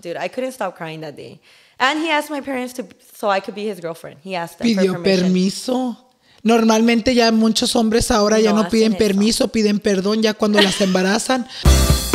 Dude, I couldn't stop crying that day. And he asked my parents to so I could be his girlfriend. He asked them Pidió for permission. permiso. Normalmente ya muchos hombres ahora ya No piden eso. permiso, piden perdón ya cuando las embarazan.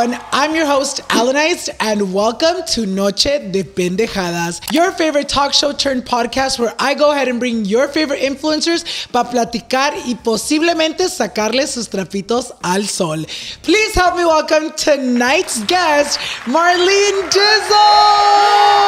everyone. I'm your host, Alanized, and welcome to Noche de Pendejadas, your favorite talk show turned podcast where I go ahead and bring your favorite influencers para platicar y posiblemente sacarles sus trapitos al sol. Please help me welcome tonight's guest, Marlene Dizzle.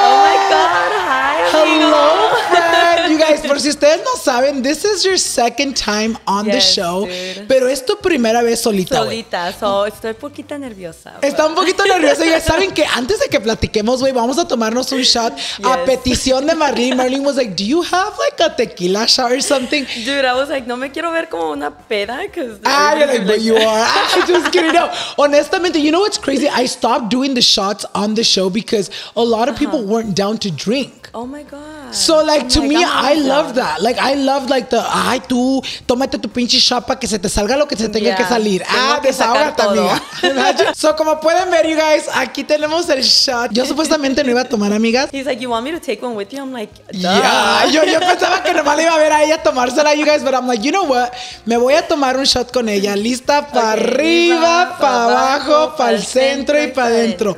Oh my god, hi. Hello, friend. You guys, por si ustedes no saben, this is your second time on the show, dude. pero es tu primera vez solita. Solita, so estoy poquita nerviosa. Está un poquito nerviosa. Y saben que antes de que platiquemos, güey, vamos a tomarnos un shot a Yes. petición de Marlene. Marlene was like, "Do you have like a tequila shot or something?" Dude, I was like, no me quiero ver como una peda, Ah, you're like, but you are. Ah, just kidding. No, honestamente, you know what's crazy? I stopped doing the shots on the show because a lot of people weren't down to drink. Oh my god. So like I'm to me, I'm I love that. Like I love like the ay tú tómate tu pinche shot para que se te salga lo que se tenga Yeah. que salir. Tengo Ah, desahógate, amiga. Imagine. So como pueden ver, you guys, aquí tenemos el shot. Yo supuestamente no iba a tomar, amigas. He's like, you want me to take one with you? I'm like, duh. Yeah, yo, yo pensaba que nomás le iba a ver a ella tomársela, you guys, but I'm like, you know what? Me voy a tomar un shot con ella. Lista para arriba, para abajo, para el centro y para adentro.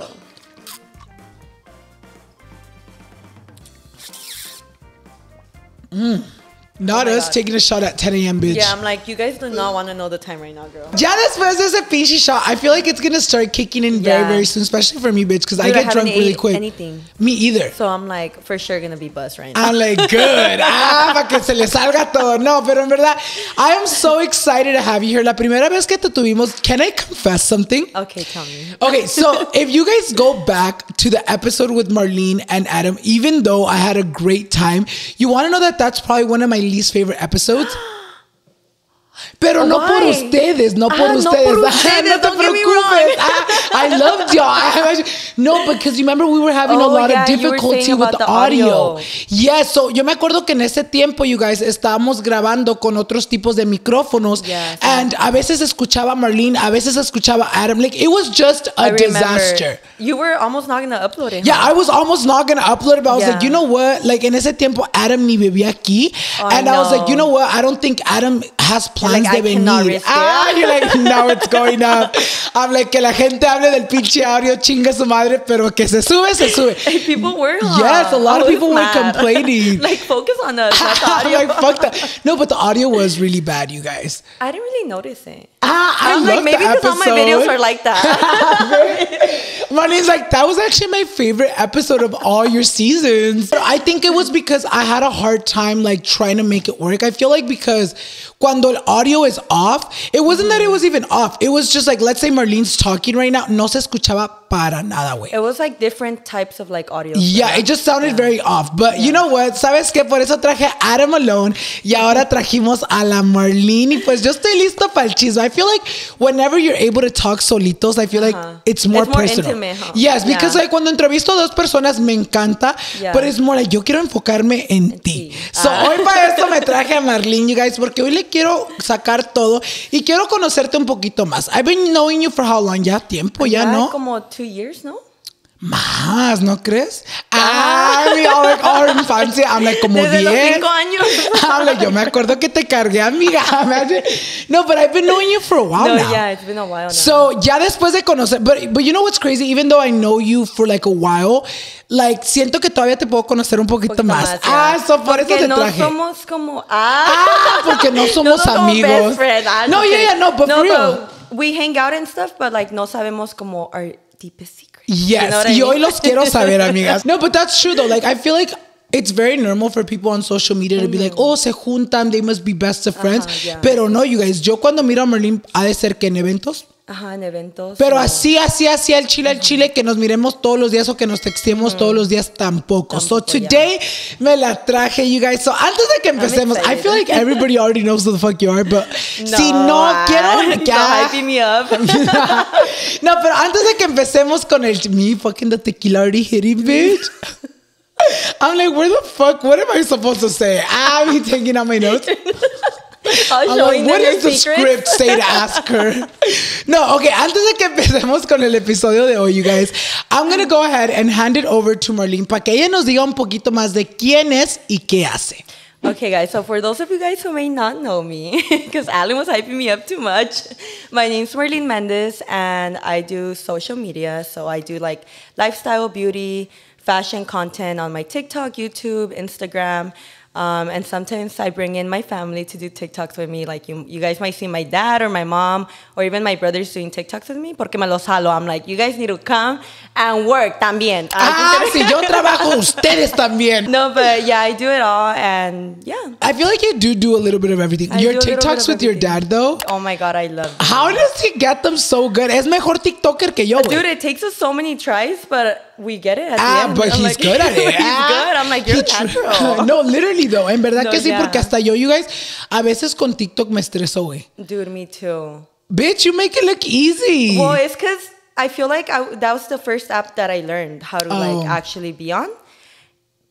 Not my us God. taking a shot at 10 a.m., bitch. Yeah, I'm like, you guys do not want to know the time right now, girl. Después de ese pinche shot, I feel like it's gonna start kicking in very, Yeah. very soon, especially for me, bitch, because I get drunk really quick. anything. Me either. So I'm like, for sure gonna be buzzed right now. I'm like, good. Ah, para que se le salga todo. No, pero en verdad, I am so excited to have you here. La primera vez que te tuvimos, can I confess something? Okay, tell me. Okay, so if you guys go back to the episode with Marlene and Adam, even though I had a great time, you want to know that that's probably one of my least favorite episodes? Pero no por Why? ustedes, no por Ah, no ustedes. por Ah, ustedes, no te preocupes. Ah, I loved y'all. I- no, because you remember we were having a Oh, lot yeah, of difficulty with the the audio. audio. Yes, so yo me acuerdo que en ese tiempo, you guys, estábamos grabando con otros tipos de micrófonos. Yes. And a veces escuchaba Marlene, a veces escuchaba Adam. Like, it was just a I remember. disaster. You were almost not gonna upload it. Yeah, huh? I was almost not gonna upload it, but I was Yeah. like, you know what? Like in ese tiempo, Adam ni vivía aquí, Oh, I and I was like, you know. what? I don't think Adam has plans like, de venir. cannot risk it. Ah, you're like, now it's going up. I'm like, que la gente hable del pinche audio, chinga su madre, pero que se sube, se sube. Hey, people were. Huh? Yes, a lot of people were complaining. like, focus on the I'm audio. like, fuck that. No, but the audio was really bad, you guys. I didn't really notice it. Ah, I I'm love like, maybe because all my videos are like that. Marlene's like, that was actually my favorite episode of all your seasons. I think it was because I had a hard time like trying to make it work. I feel like because cuando el audio is off, it wasn't that it was even off. It was just like, let's say Marlene's talking right now, no se escuchaba para nada, güey. it was like different types of like audio. Yeah, it just sounded very off. But you know what? ¿Sabes qué? Por eso traje a Adam Alone y ahora trajimos a la Marlene. Y pues yo estoy listo para el chisme. I feel like whenever you're able to talk solitos, I feel like it's more It's more personal. intimate, huh? Yes, because Yeah. like cuando entrevisto a dos personas me encanta, pero es more like yo quiero enfocarme en, ti. ti. So Ah. hoy para esto me traje a Marlene, you guys, porque hoy le quiero sacar todo y quiero conocerte un poquito más. I've been knowing you for how long? Ya tiempo, ya, Yeah, ¿no? Como two years, no? Más, ¿no crees? Ah, mi all, infancia, como Desde 10. los cinco años. Yo me acuerdo que te cargué, amiga. No, but I've been knowing you for a while no, now. yeah, it's been a while now. So, ya después de conocer, but, but you know what's crazy? Even though I know you for like a while, like, siento que todavía te puedo conocer un poquito, Poquito más. más, Ah, so por eso te no traje. somos como ah, Ah, porque no somos amigos. best friend. Ah, No, yeah, yeah, no, but for real. but we hang out and stuff, but like no sabemos como our deepest secrets. Yes, You know y hoy los quiero saber, amigas. No, but that's true though. Like, I feel like it's very normal for people on social media to be like, oh, se juntan, they must be best of friends. yeah. Pero no, you guys, yo cuando miro a Merlin, ha de ser que en eventos, Ajá, en eventos. Pero o- así, así, así al chile, al chile, que nos miremos todos los días o que nos textemos todos los días tampoco. so ya. today me la traje, you guys. So antes de que empecemos, I feel like everybody already knows who the fuck you are, but si no, ah, quiero ya. hype me up. no, pero antes de que empecemos con el me fucking the tequila already hitting, bitch. I'm like, where the fuck? What am I supposed to say? I'm taking out my notes. I was I'm like, what does the script say to ask her? No, okay, antes de que empecemos con el episodio de hoy, you guys, I'm gonna go ahead and hand it over to Marlene para que ella nos diga un poquito más de quién es y qué hace. Okay, guys. So for those of you guys who may not know me, because Alan was hyping me up too much, my name's Marlene Mendez, and I do social media. So I do like lifestyle, beauty, fashion content on my TikTok, YouTube, Instagram. Um, and sometimes I bring in my family to do TikToks with me. Like you, you guys might see my dad or my mom or even my brothers doing TikToks with me. Porque me los jalo. I'm like, you guys need to come and work también. Ah, si yo trabajo, ustedes también. No, but yeah, I do it all, and yeah. I feel like you do do a little bit of everything. I Your do a little bit TikToks with your dad, though. Oh my god, I love. Them. How does he get them so good? Es mejor TikToker que yo. Dude, it takes us so many tries, but we get it at the Ah, end. but I'm he's like- good at it. he's Ah, good. I'm like, you're natural. no, literally though. En verdad No, que sí, yeah. porque hasta yo, you guys, a veces con TikTok me estreso, güey. Dude, me too. Bitch, you make it look easy. Well, it's because I feel like I, that was the first app that I learned how to Oh. like actually be on.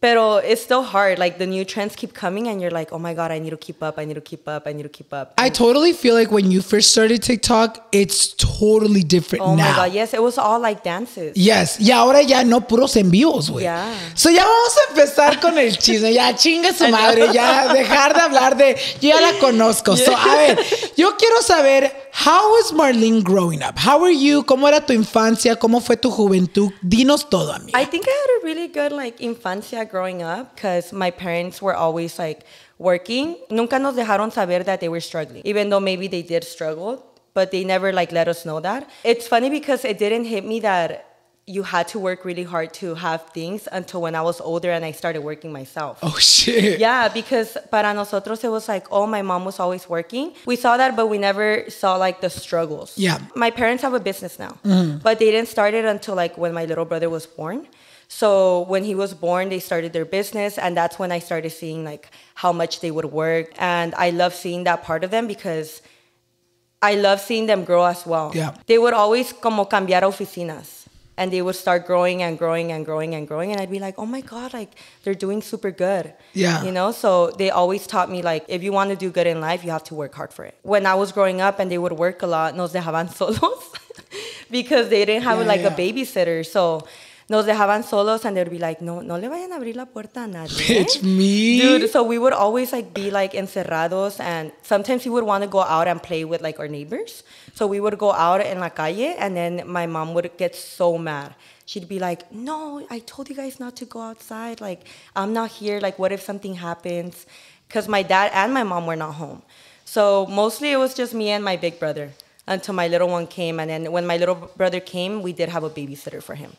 Pero it's still hard. Like the new trends keep coming, and you're like, oh my god, I need to keep up. I need to keep up. I need to keep up. I totally feel like when you first started TikTok, it's totally different oh now. my god, yes, it was all like dances. Yes, y ahora ya no puros en vivos, güey. Yeah. So ya vamos a empezar con el chisme. Ya chinga su madre, ya dejar de hablar de. Yo ya la conozco. So, a ver, yo quiero saber, how was Marlene growing up? How were you? ¿Cómo era tu infancia? ¿Cómo fue tu juventud? Dinos todo, amiga. I think I had a really good like infancia growing up because my parents were always like working. Nunca nos dejaron saber that they were struggling, even though maybe they did struggle, but they never like let us know that. It's funny because it didn't hit me that you had to work really hard to have things until when I was older and I started working myself. oh, shit. Yeah, because para nosotros it was like, oh, my mom was always working. We saw that, but we never saw like the struggles. Yeah. My parents have a business now, mm-hmm. but they didn't start it until like when my little brother was born. So when he was born, they started their business, and that's when I started seeing like how much they would work, and I love seeing that part of them because I love seeing them grow as well. Yeah. They would always como cambiar oficinas. And they would start growing and growing and growing and growing. And I'd be like, oh my God, like they're doing super good. Yeah. You know? So they always taught me like if you want to do good in life, you have to work hard for it. When I was growing up and they would work a lot, nos dejaban solos because they didn't have Yeah, like yeah. a babysitter. So nos dejaban solos and they'd be like, no, no le vayan a abrir la puerta a nadie. ¿eh?" Bitch, me. Dude, so we would always like be like encerrados and sometimes we would want to go out and play with like our neighbors. So we would go out in la calle and then my mom would get so mad. She'd be like, "No, I told you guys not to go outside. Like, I'm not here. Like, what if something happens?" Cuz my dad and my mom were not home. So mostly it was just me and my big brother until my little one came and then when my little brother came, we did have a babysitter for him.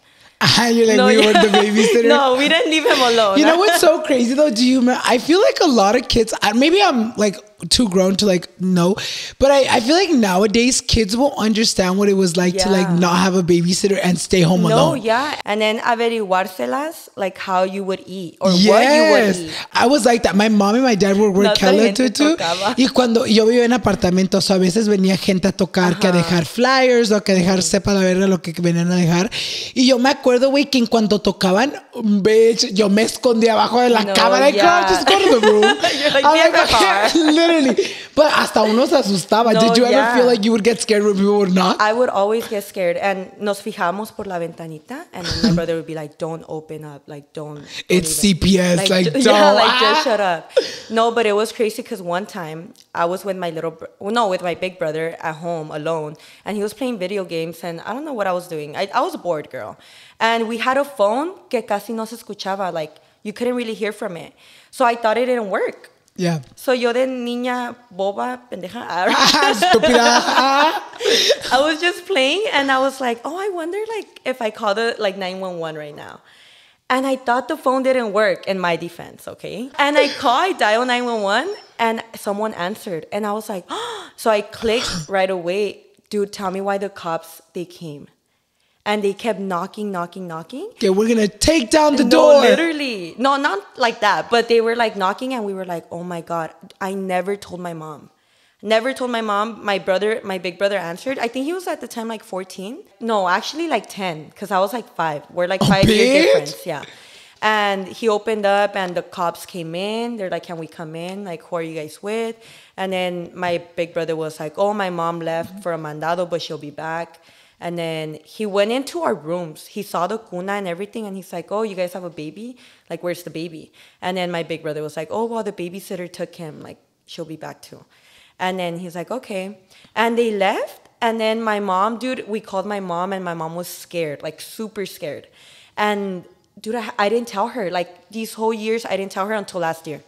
You're like, we yeah. were the babysitter. no, we didn't leave him alone. You know what's so crazy though? Do you? I feel like a lot of kids. Maybe I'm like too grown to like know, but I, I feel like nowadays kids will understand what it was like to like not have a babysitter and stay home No, alone. yeah. And then averiguárselas, like how you would eat or Yes, what you would eat. I was like that. My mom and my dad would work hella gente too. tocaba. Y cuando yo vivía en apartamentos, a veces venía gente a tocar, que a dejar flyers o que a dejar sepa la verga lo que venían a dejar. Y yo me acuerdo, güey, que en cuanto tocaban, bitch, yo me escondía abajo de la No. Like, girl, yeah. just go to the room. You're like, I'm "Bien mejor." literally. But hasta uno se asustaba. No, Did you ever feel like you would get scared when people would not? I would always get scared and nos fijamos por la ventanita and then my brother would be like, don't open up, like don't. don't It's even." CPS, like, ju- don't. yeah, like Ah. just shut up. No, but it was crazy because one time I was with my little, well, no, with my big brother at home alone, and he was playing video games, and I don't know what I was doing. I, I was a bored girl, and we had a phone que casi no se escuchaba, like you couldn't really hear from it. So I thought it didn't work. Yeah. So yo de niña boba, pendeja. Ah. I was just playing and I was like, oh, I wonder like if I call the like 911 right now. And I thought the phone didn't work in my defense, okay? And I call, I dial 911 and someone answered. And I was like, oh. so I clicked right away. dude, tell me why the cops they came. And they kept knocking, knocking, knocking. Okay, we're gonna take down the no, door. literally. No, not like that. But they were like knocking, and we were like, oh my God. I never told my mom. Never told my mom. My brother, my big brother answered. I think he was at the time like 14. No, actually like 10, because I was like five. We're like Oh, five year difference. Yeah. And he opened up, and the cops came in. They're like, can we come in? Like, who are you guys with? And then my big brother was like, oh, my mom left for a mandado, but she'll be back. And then he went into our rooms. He saw the cuna and everything, and he's like, "Oh, you guys have a baby? Like, where's the baby?" And then my big brother was like, "Oh, well, the babysitter took him. Like, she'll be back too." And then he's like, "Okay." And they left. And then my mom, dude, we called my mom, and my mom was scared, like super scared. And dude, I, I didn't tell her. Like these whole years, I didn't tell her until last year.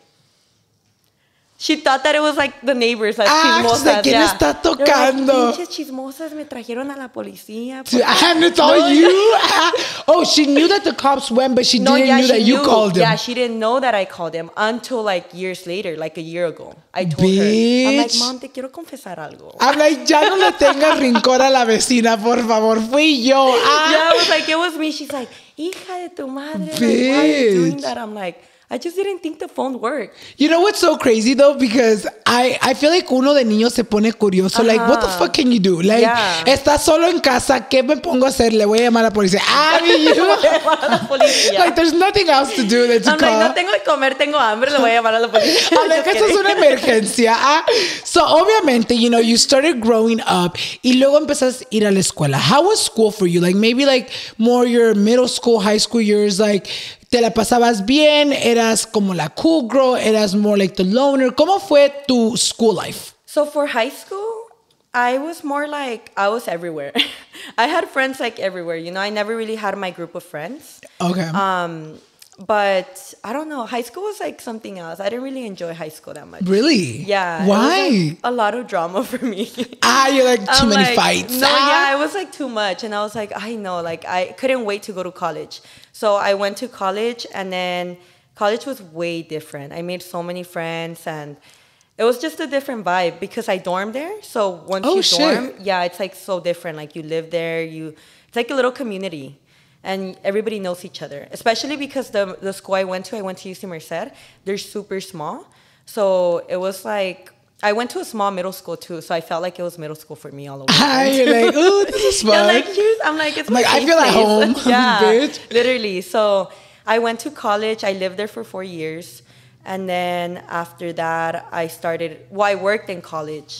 She thought that it was like the neighbors, like Ah, chismosas. like, ¿quién yeah. está They're like, "Pinches chismosas me trajeron a la policía. And it's all No, you. oh, she knew that the cops went, but she No, didn't yeah, knew she that you called them. Yeah, she didn't know that I called him until like years later, like a year ago. I told her. I'm like, Bitch. mom, te quiero confesar algo. I'm like, ya no le tengas rincón a la vecina, por favor. Fui yo. Ah. Yeah, I was like, it was me. She's like, hija de tu madre. Like, why are you doing that? I'm like, I just didn't think the phone worked. You know what's so crazy though? Because I, I feel like uno de niños se pone curioso. Like, what the fuck can you do? Like, Yeah. estás solo en casa, ¿qué me pongo a hacer? Le voy a llamar a la policía. Ah, you. a la policía. like, there's nothing else to do than to I'm call. like, no tengo de comer, tengo hambre, le voy a llamar a la policía. I'm like, Just esto es una emergencia. Ah, so, obviamente, you know, you started growing up y luego empezaste a ir a la escuela. How was school for you? Like, maybe like more your middle school, high school years, like, ¿te la pasabas bien? ¿Eras como la cool girl? ¿Eras more like the loner? ¿Cómo fue tu school life? So for high school, I was more like I was everywhere. I had friends like everywhere. You know, I never really had my group of friends. Okay. Um, but I don't know. High school was like something else. I didn't really enjoy high school that much. really? Yeah. Why? like, a lot of drama for me. ah, you're like too I'm many like, fights. No, Ah. yeah, it was like too much, and I was like, I know, like I couldn't wait to go to college. So I went to college, and then college was way different. I made so many friends, and it was just a different vibe because I dormed there. So once Oh, you shit. dorm, yeah, it's like so different. Like you live there, you it's like a little community. And everybody knows each other, especially because the the school I went to, I went to UC Merced. They're super small, so it was like I went to a small middle school too. So I felt like it was middle school for me all over. Again, you're like, ooh, this is fun. Yeah, like I'm like, it's I'm like, I feel at home, yeah, bitch. literally. So I went to college. I lived there for four years, and then after that, I started. Well, I worked in college.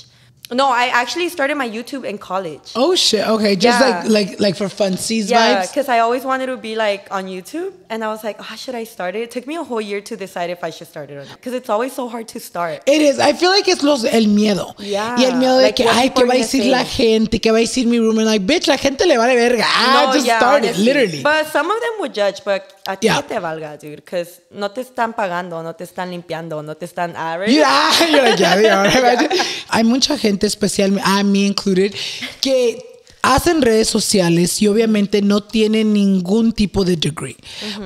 No, I actually started my YouTube in college. oh shit. Okay, just Yeah. like like like for fun seas Yeah, vibes. because I always wanted to be like on YouTube, and I was like, oh, should I start it? It took me a whole year to decide if I should start it or not, because it's always so hard to start. It is. I feel like it's los, el miedo. Yeah. Y el miedo de Like, que, what ay, ¿qué va a decir la gente? ¿Qué va a decir mi roommate? Like, bitch, la gente le vale verga. Ah, No, just yeah, start it, honestly. literally. But some of them would judge, but a ti Yeah. que te valga, dude, because no te están pagando, no te están limpiando, no te están average. Yeah, you're like, yeah. Imagine. Hay mucha gente, especialmente, a me included, que hacen redes sociales y obviamente no tienen ningún tipo de degree.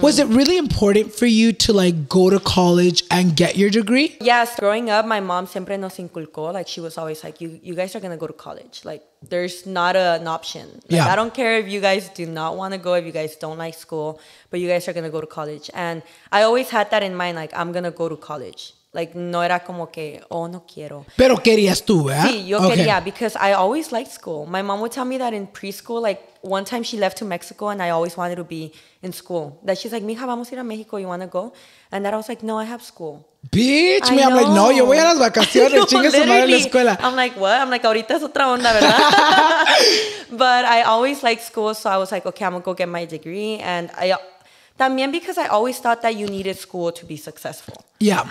Was it really important for you to like go to college and get your degree? Yes, growing up, my mom siempre nos inculcó. Like she was always like, "You, you guys are gonna go to college. Like there's not a, an option. Like, Yeah. I don't care if you guys do not want to go, if you guys don't like school, but you guys are gonna go to college." And I always had that in mind. Like I'm gonna go to college. Like no era como que, oh no quiero. Pero querías tú, ¿verdad? Sí, yo Okay. quería because I always liked school. My mom would tell me that in preschool, like one time she left to Mexico and I always wanted to be in school. That she's like, mija, vamos a ir a Mexico, you want to go? And that I was like, no, I have school. Bitch, I me, I'm like, no, yo voy a know. las vacaciones, No, chingue su madre en la escuela. I'm like, what? I'm like, ahorita es otra onda, ¿verdad? but I always liked school, so I was like, okay, I'm gonna go get my degree. And I, también because I always thought that you needed school to be successful. Yeah.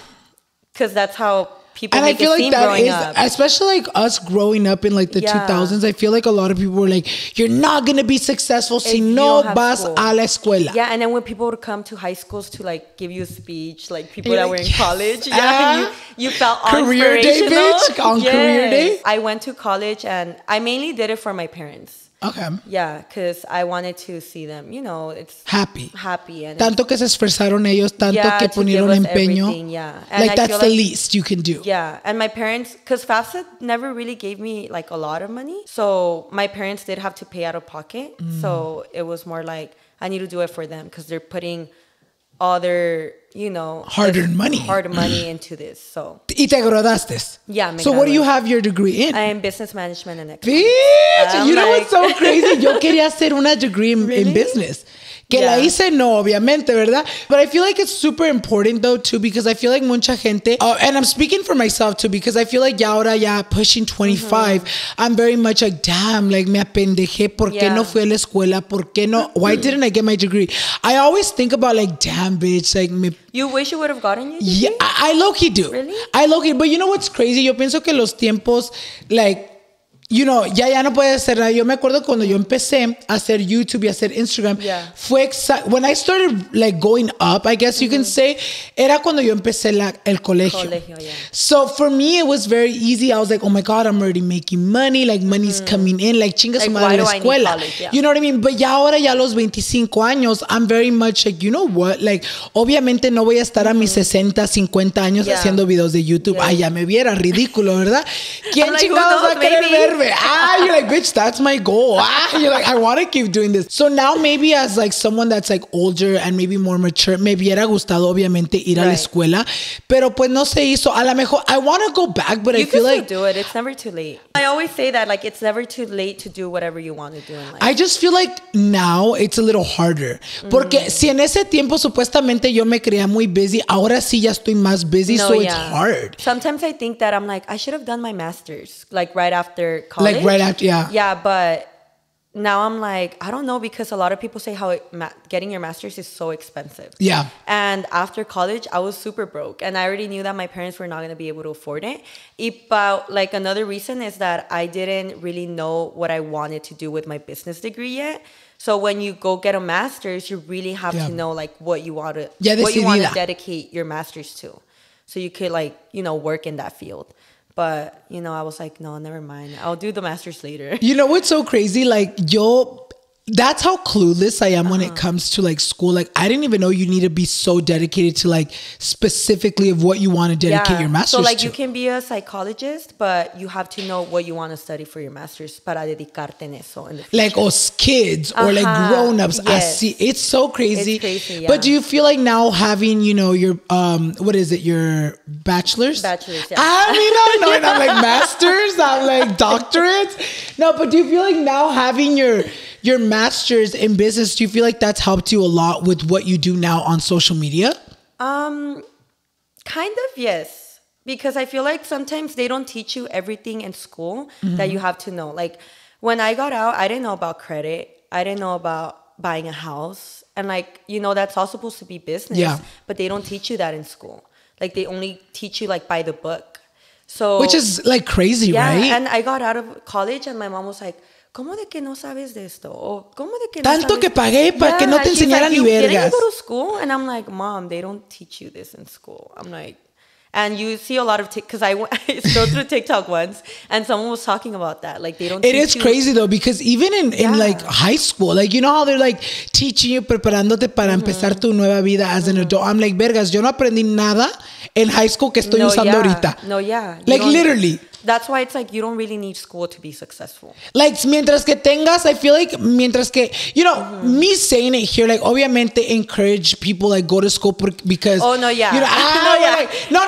Because that's how people And I feel like that growing is, up. especially like us growing up in like the Yeah. 2000s, I feel like a lot of people were like, you're not going to be successful si no vas school. a la escuela. Yeah, and then when people would come to high schools to like give you a speech, like people that like, were in "Yes, college, yeah, ah. you, you felt Career day, bitch, on career day. I went to college and I mainly did it for my parents. Okay. Yeah, because I wanted to see them, you know, it's Happy. happy and Tanto que se esforzaron ellos, tanto Yeah, que to give ponieron us empeño. yeah. And Like I that's the like- least you can do. Yeah, and my parents, because FAFSA never really gave me like a lot of money, so my parents did have to pay out of pocket. Mm. So it was more like I need to do it for them because they're putting all their, you know, Hard-earned money. hard money into this. So Y te graduaste. Yeah, So what do you have your degree in? I am business management and economics. Bitch, I'm you know what's so like- crazy? Yo quería hacer una degree in, in business. Que la Yeah. hice, no, obviamente, ¿verdad? But I feel like it's super important though, too, because I feel like mucha gente, uh, and I'm speaking for myself too, because I feel like ya ahora, ya pushing 25, I'm very much like, damn, like me apendejé, ¿por qué Yeah. no fui a la escuela? ¿Por qué no? Why didn't I get my degree? I always think about like, damn, bitch, like me You wish you would have gotten your Yeah. I, I low key do. Really? I low key, but you know what's crazy? Yo pienso que los tiempos, like, you know, ya ya no puede ser nada. Yo me acuerdo cuando yo empecé a hacer YouTube y a hacer Instagram. Yeah. Fue exa- when I started like going up, I guess you can say, era cuando yo empecé la, el colegio. Colegio, yeah. So for me, it was very easy. I was like, oh my God, I'm already making money. Like money's coming in. Like chinga su Mm. Like, madre why la escuela. Yeah. You know what I mean? But ya ahora, ya a los 25 años, I'm very much like, you know what? Like, obviamente no voy a estar a mis 60, 50 años haciendo videos de YouTube. Yeah. Ay, ya me viera ridículo, ¿verdad? ¿Quién like, chingados va a querer maybe. Verme? Ah, you're like, bitch, that's my goal. Ah, you're like, I want to keep doing this. So now maybe as like someone that's like older and maybe more mature, me hubiera gustado obviamente ir a la escuela, pero pues no se hizo. A lo mejor, I want to go back, but I You feel can like do it. It's never too late. I always say that, like, it's never too late to do whatever you want to do in life. I just feel like now it's a little harder. Porque Mm. si en ese tiempo supuestamente yo me creía muy busy, ahora sí ya estoy más busy, so it's hard. Sometimes I think that I'm like, I should have done my master's, like, right after college. Like right after, yeah. Yeah, but now I'm like, I don't know because a lot of people say how it, ma- getting your master's is so expensive. Yeah. And after college, I was super broke, and I already knew that my parents were not going to be able to afford it. Pa- like another reason is that I didn't really know what I wanted to do with my business degree yet. So when you go get a master's, you really have Yeah. to know like what you want to Ya what you want to dedicate your master's to, so you could like you know work in that field. But you know, I was like, no, never mind. I'll do the master's later. You know what's so crazy? Like yo, that's how clueless I am when Uh-huh. it comes to like school. Like I didn't even know you need to be so dedicated to like specifically of what you want to dedicate your master's So like to. you can be a psychologist, but you have to know what you want to study for your master's para dedicarte en eso. In the like os kids or like Ajá, grown-ups yes. así. it's so crazy, It's crazy, but do you feel like now having you know your um what is it your bachelor's Bachelor's, yeah. i mean no no and i'm like masters i'm like doctorates no but do you feel like now having your your master's in business do you feel like that's helped you a lot with what you do now on social media Um, kind of yes, because I feel like sometimes they don't teach you everything in school that you have to know. Like when I got out, I didn't know about credit. I didn't know about buying a house, and like you know, that's all supposed to be business. Yeah. But they don't teach you that in school. Like they only teach you like by the book. So which is like crazy yeah, right and I got out of college, and my mom was like. ¿Cómo de que no sabes de esto? O, ¿Cómo de que no Tanto sabes- que pagué para que no te enseñaran ni "You- didn't vergas." go to school? And I'm like, Mom, they don't teach you this in school. I'm like, and you see a lot of because I, went- I scrolled through TikTok once, and someone was talking about that. Like they don't. It is you- crazy though because even in, in Yeah. like high school, like you know how they're like teaching you, preparándote para empezar tu nueva vida as an adult. I'm like, vergas, yo no aprendí nada en high school que estoy No, usando yeah. ahorita. No, yeah. You Like literally. That's why it's like you don't really need school to be successful. Like mientras que tengas, I feel like mientras que you know Mm-hmm. me saying it here, like obviamente encourage people like go to school because Oh no, yeah. you know, ah, no, yeah. like, no,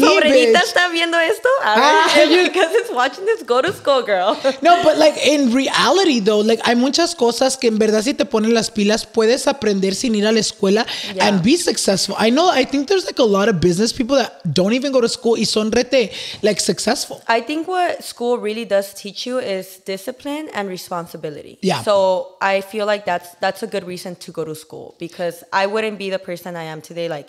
no, no, Si even mi me, sobrinita bitch. está viendo esto, Ah, ver, you- because it's watching this. Go to school, girl. No, but like in reality though, like hay muchas cosas que en verdad si te ponen las pilas puedes aprender sin ir a la escuela Yeah. and be successful. I know I think there's like a lot of business people that don't even go to school y son rete like successful. I think what school really does teach you is discipline and responsibility. Yeah. So I feel like that's that's a good reason to go to school because I wouldn't be the person I am today, like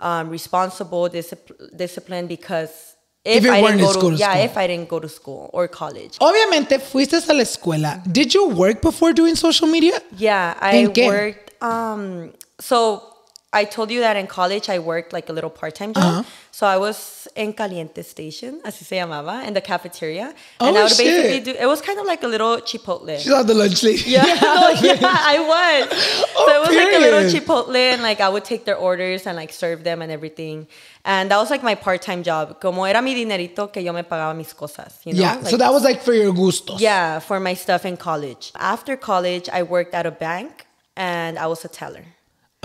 um, responsible, discipl- disciplined. Because if, you I weren't didn't go to, to yeah, school. if I didn't go to school or college, Obviamente fuiste a la escuela. Did you work before doing social media? yeah, I worked. Um, so I told you that in college I worked like a little part-time job. Uh-huh. So I was in Caliente Station, así se llamaba, in the cafeteria. Oh, and I would shit. basically do, it was kind of like a little Chipotle. She's on the lunch lady. Yeah, no, yeah, I was. Oh, so it was like a little. Chipotle, and like I would take their orders and like serve them and everything. And that was like my part-time job. Como era mi dinerito que yo me pagaba mis cosas, you know? Yeah. so that was like for your gustos. yeah, for my stuff in college. After college, I worked at a bank and I was a teller.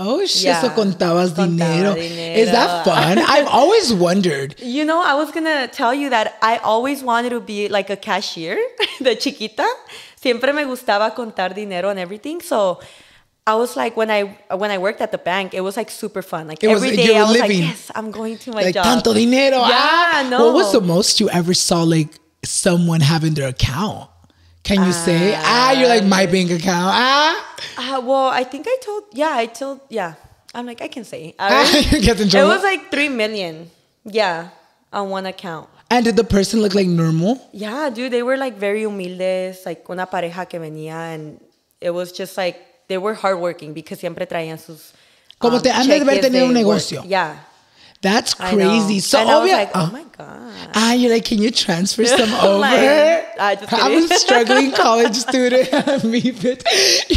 Oh shit. Yeah. So contabas Contaba dinero. Is that fun? I've always wondered. You know, I was gonna tell you that I always wanted to be like a cashier de chiquita. Siempre me gustaba contar dinero and everything. So I was like, when I when I worked at the bank, it was like super fun. Like It every you day, I was living. like, yes, I'm going to my like job. tanto dinero. Yeah, ah. no. What was the most you ever saw like someone having their account? Can you say? Ah, you're like my bank account. Ah, Uh, well, I think I told. Yeah, I told. Yeah, I'm like I can say. ah Alright. you get in it was like three million. Yeah, on one account. and did the person look like normal? Yeah, dude, they were like very humildes, like una pareja que venía, and it was just like they were hardworking because siempre traían sus. Como um, te han de haber tenido un work. negocio. Yeah, That's I crazy. So and I was obvia- like, oh ah. my god. Ah, you're like, can you transfer some over? Like, ah, just I'm a struggling college student. Me, bitch.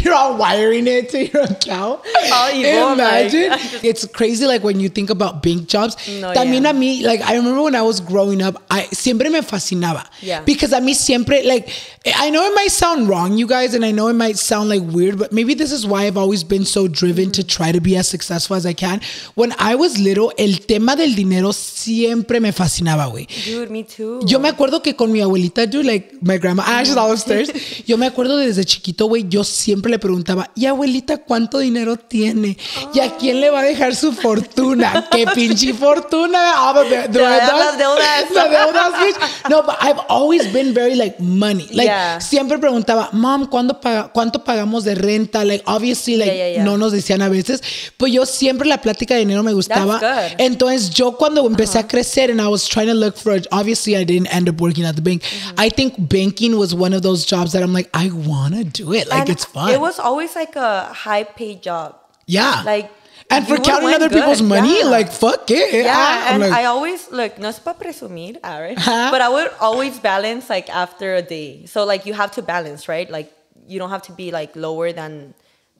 You're all wiring it to your account. All evil, Imagine. like, just- it's crazy, like when you think about bank jobs. No, También yeah. a mí, like I remember when I was growing up, I siempre me fascinaba. Yeah. Because a mí siempre, like, I know it might sound wrong, you guys, and I know it might sound like weird, but maybe this is why I've always been so driven to try to be as successful as I can. When I was little, el tema del dinero siempre me fascinaba, güey. Dude, me too. Yo me acuerdo que con mi abuelita, dude, like my grandma, ah, she's upstairs. Yo me acuerdo de desde chiquito, güey, yo siempre le preguntaba, ¿y abuelita cuánto dinero tiene? ¿Y a quién le va a dejar su fortuna? ¿Qué pinche fortuna? Ah, but the- the- Las deudas. Las deudas, bitch. No, but I've always been very like money. Like, Yeah. siempre preguntaba, mom, ¿cuándo paga- ¿cuánto pagamos de renta? Like, obviously, like, Yeah, yeah, no nos decían a veces. Pues yo siempre la plática de dinero me gustaba. good. Entonces yo cuando empecé a crecer and I was trying to look for obviously I didn't end up working at the bank. I think banking was one of those jobs that I'm like, I want to do it. Like And it's fun. It was always like a high paid job. yeah. Like, and for counting other good, people's money, yeah. like fuck it. Yeah, Ah, and like, I always look, no es para presumir? Huh? But I would always balance like after a day. So like you have to balance, right? Like you don't have to be like lower than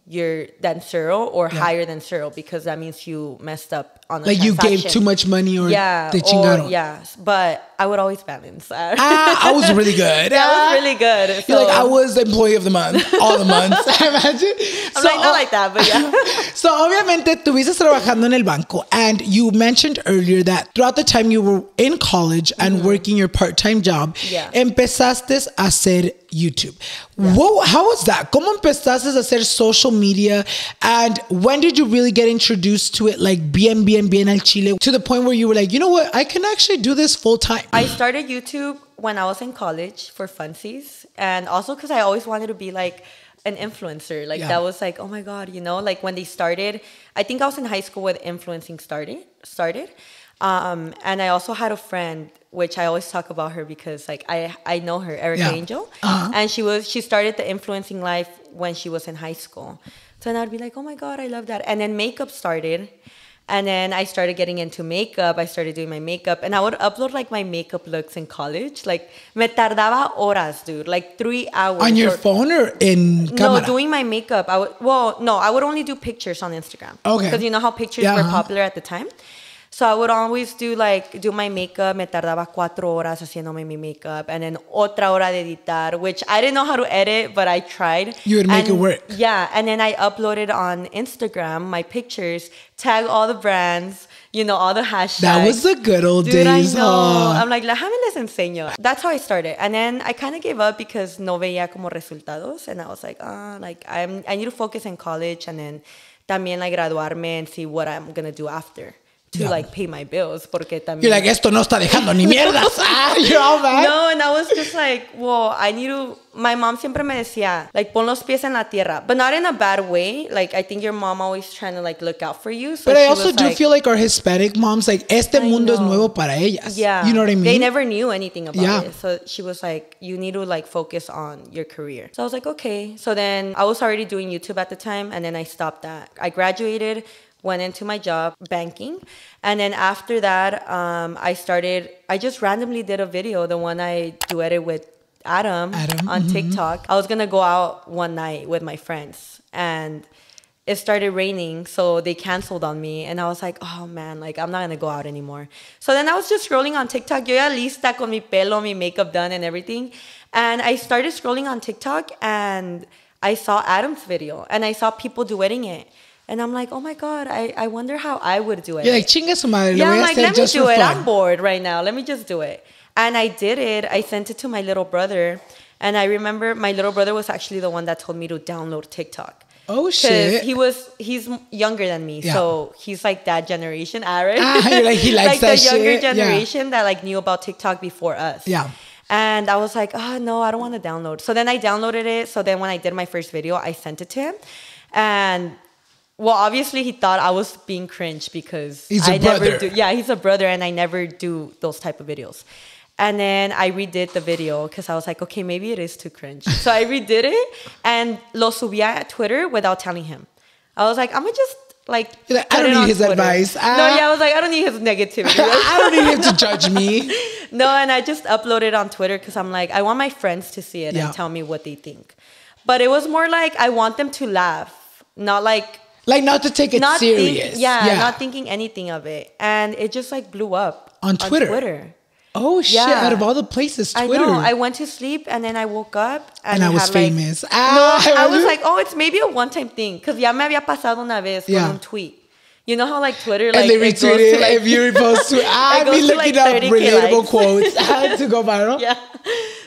your than zero or higher than zero because that means you messed up on like you gave too much money or Yeah, or, yeah. But I would always balance. Ah, I was really good. that was really good. You're like, I was employee of the month, all the months. Imagine. I'm like not like that, but yeah. So obviamente tuviste trabajando en el banco and you mentioned earlier that throughout the time you were in college and working your part-time job, Mm-hmm. Yeah. empezaste a hacer YouTube. Whoa, how was that? ¿Cómo empezaste a hacer social media? And when did you really get introduced to it like bien, bien, bien al chile to the point where you were like, you know what, I can actually do this full time? I started YouTube when I was in college for funsies, and also because I always wanted to be like an influencer. Like Yeah. that was like, oh my god, you know, like when they started. I think I was in high school when influencing started. Started, um, and I also had a friend, which I always talk about her because like I I know her, Erica Yeah. Angel, Uh-huh. and she was she started the influencing life when she was in high school. So then I'd be like, oh my god, I love that. And then makeup started. And then I started getting into makeup. I started doing my makeup, and I would upload like my makeup looks in college. Like me tardaba horas, dude, like three hours. On your or- phone or in No, camera? doing my makeup. I would well, no, I would only do pictures on Instagram. Okay. Because you know how pictures Yeah, were uh-huh. popular at the time. So I would always do like do my makeup. Me tardaba cuatro horas haciéndome mi makeup, and then otra hora de editar, which I didn't know how to edit, but I tried. You would make it work. Yeah, and then I uploaded on Instagram my pictures, tag all the brands, you know, all the hashtags. That was the good old Dude, I days. know. huh? I'm like, déjame les enseño. That's how I started. And then I kind of gave up because no veía como resultados. And I was like, ah, like, I'm, I need to focus in college and then también like graduarme and see what I'm going to do after to Yeah. like pay my bills. Porque también. You're like, esto no está dejando ni mierdas. ah, you're all bad. No, and I was just like, well, I need to. My mom siempre me decía, like, pon los pies en la tierra, but not in a bad way. Like, I think your mom always trying to like look out for you. So But I also do like- feel like our Hispanic moms, like, este I mundo es nuevo para ellas. Yeah. You know what I mean? They never knew anything about Yeah. it. So she was like, you need to like focus on your career. So I was like, okay. So then I was already doing YouTube at the time and then I stopped that. I graduated went into my job banking, and then after that, um, I started. I just randomly did a video, the one I duetted with Adam, Adam, on mhm. TikTok. I was gonna go out one night with my friends, and it started raining, so they canceled on me, and I was like, oh man, like I'm not gonna go out anymore. So then I was just scrolling on TikTok. Yo ya lista con mi pelo, mi makeup done, and everything, and I started scrolling on TikTok, and I saw Adam's video, and I saw people duetting it, and I'm like, oh my god, I, I wonder how I would do it. You're like, chinga su madre, Yeah, I'm like, let me do it. fun. I'm bored right now. Let me just do it. And I did it. I sent it to my little brother. And I remember my little brother was actually the one that told me to download TikTok. Oh shit. he was, he's younger than me. Yeah. So he's like that generation, Aaron. Ah, like, he likes like that the younger shit. Yeah. generation that like knew about TikTok before us. Yeah. And I was like, oh no, I don't want to download. So then I downloaded it. So then when I did my first video, I sent it to him. And well, obviously he thought I was being cringe because He's a I brother. never do. Yeah, he's a brother, and I never do those type of videos. And then I redid the video because I was like, okay, maybe it is too cringe. So I redid it and lo subía at Twitter without telling him. I was like, I'm gonna just like. Like, I don't need his Twitter. advice. no, Ah. yeah, I was like, I don't need his negativity. I don't need him to judge me. No, and I just uploaded on Twitter because I'm like, I want my friends to see it Yeah. and tell me what they think. But it was more like I want them to laugh, not like Like not to take it not serious. Think, yeah, not thinking anything of it, and it just like blew up On Twitter? Twitter. Oh shit! Yeah. Out of all the places, Twitter. I know. I went to sleep and then I woke up And and, I was had, like- famous. no, Ah, I was like, oh, it's maybe a one-time thing because ya me había pasado una vez con Yeah. un tweet. You know how like Twitter like and they it goes retweet it to, like, if you repost to. I'd goes be to, looking like, up 30K relatable quotes to go viral. yeah.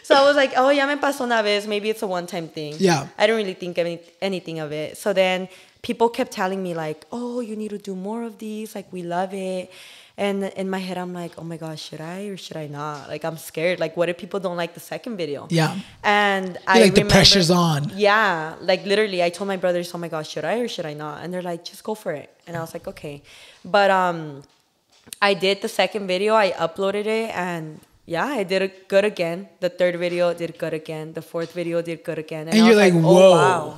So I was like, oh, ya me pasó una vez. Maybe it's a one-time thing. Yeah. I didn't really think any, anything of it. So then people kept telling me like, oh, you need to do more of these. Like we love it. And in my head, I'm like, oh my gosh, should I or should I not? Like I'm scared. Like what if people don't like the second video? Yeah. And I like the pressure's on. Yeah, like literally, I told my brothers, "Oh my gosh, should I or should I not?" And they're like, "Just go for it." And I was like, "Okay," but um, I did the second video. I uploaded it, and yeah, I did it good again. The third video did good again. The fourth video did good again. And I you're was like, "Oh, "Whoa." wow."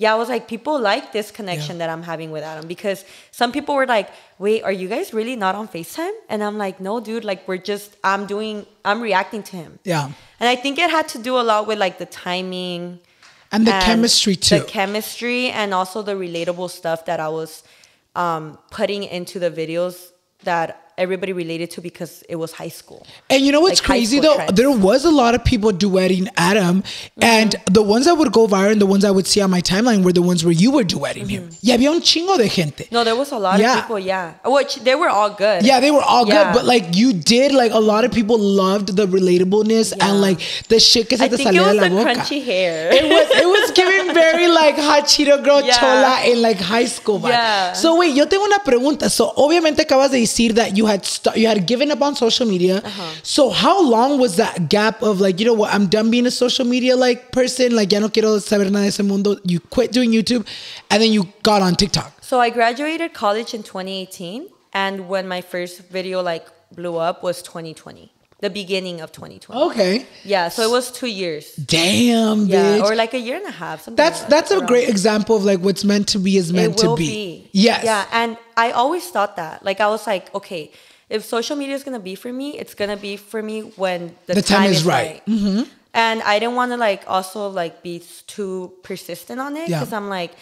Yeah, I was like, people like this connection that I'm having with Adam because some people were like, wait, are you guys really not on FaceTime? And I'm like, no, dude, like we're just, I'm doing, I'm reacting to him. Yeah. And I think it had to do a lot with like the timing And the and chemistry too. The chemistry and also the relatable stuff that I was um, putting into the videos that everybody related to because it was high school. And you know what's Like crazy though? trends. There was a lot of people duetting Adam, mm-hmm. and the ones that would go viral and the ones I would see on my timeline were the ones where you were duetting him. Mm-hmm. Yeah, había un chingo de gente. No, there was a lot Yeah. of people, yeah. Which they were all good. Yeah, they were all Yeah. good, but like you did, like a lot of people loved the relatableness Yeah. and like the shit que se te salía de was la boca. crunchy hair. It was it was giving very like hot Cheeto girl chola in like high school. vibe. Yeah. So wait, yo tengo una pregunta. So obviamente acabas de decir that you had st- you had given up on social media. Uh-huh. So how long was that gap of like you know what I'm done being a social media like person like ya no quiero saber nada de ese mundo. You quit doing YouTube, and then you got on TikTok. So I graduated college in 2018, and when my first video like blew up was 2020, the beginning of 2020. Okay. Yeah, so it was two years. Damn, Yeah, bitch. or like a year and a half. Something That's like that's a around great example of like what's meant to be is meant it to will be. Yes. Yeah, and I always thought that. Like I was like, okay, if social media is gonna be for me, it's gonna be for me when the, The time is right. Mm-hmm. And I didn't want to like also like be too persistent on it Yeah. because I'm like,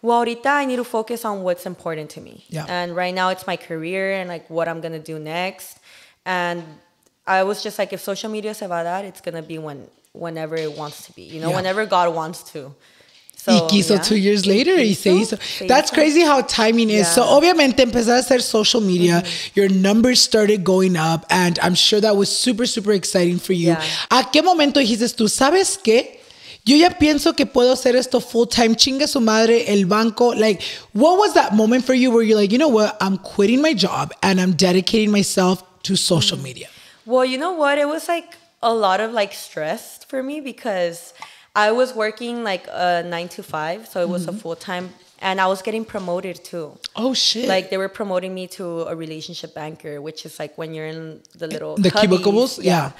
well, ahorita I need to focus on what's important to me. Yeah. And right now it's my career and like what I'm gonna do next. And I was just like, if social media se va a dar, it's gonna be when whenever it wants to be. You know, Yeah. whenever God wants to. y quiso yeah. two years later y se hizo. se That's hizo. crazy how timing is. So Yeah. Mm-hmm. obviamente empezar a hacer social media, your numbers started going up and I'm sure that was super super exciting for you. ¿A qué momento dijiste tú, sabes qué? Yo ya pienso que puedo hacer esto full time. Chinga su madre, el banco. Like, what was that moment for you where you're like, you know what? I'm quitting my job and I'm dedicating myself to social media. Well, you know what? It was like a lot of like stress for me because I was working like a nine to five, so it was Mm-hmm. a full time, and I was getting promoted too. Oh shit. Like they were promoting me to a relationship banker, which is like when you're in the little The cubbies, cubicles? Yeah.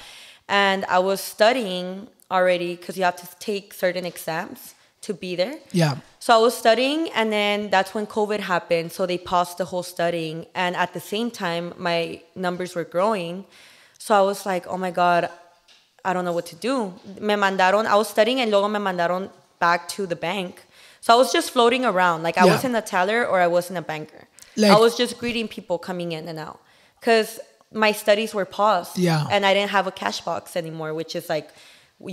And I was studying already because you have to take certain exams to be there. Yeah. So I was studying, and then that's when COVID happened. So they paused the whole studying, and at the same time, my numbers were growing. So I was like, oh my god, I don't know what to do. Me mandaron. I was studying, and luego me mandaron back to the bank. So I was just floating around, like I Yeah. wasn't a teller or I wasn't a banker. Like- I was just greeting people coming in and out because my studies were paused. Yeah. and I didn't have a cash box anymore, which is like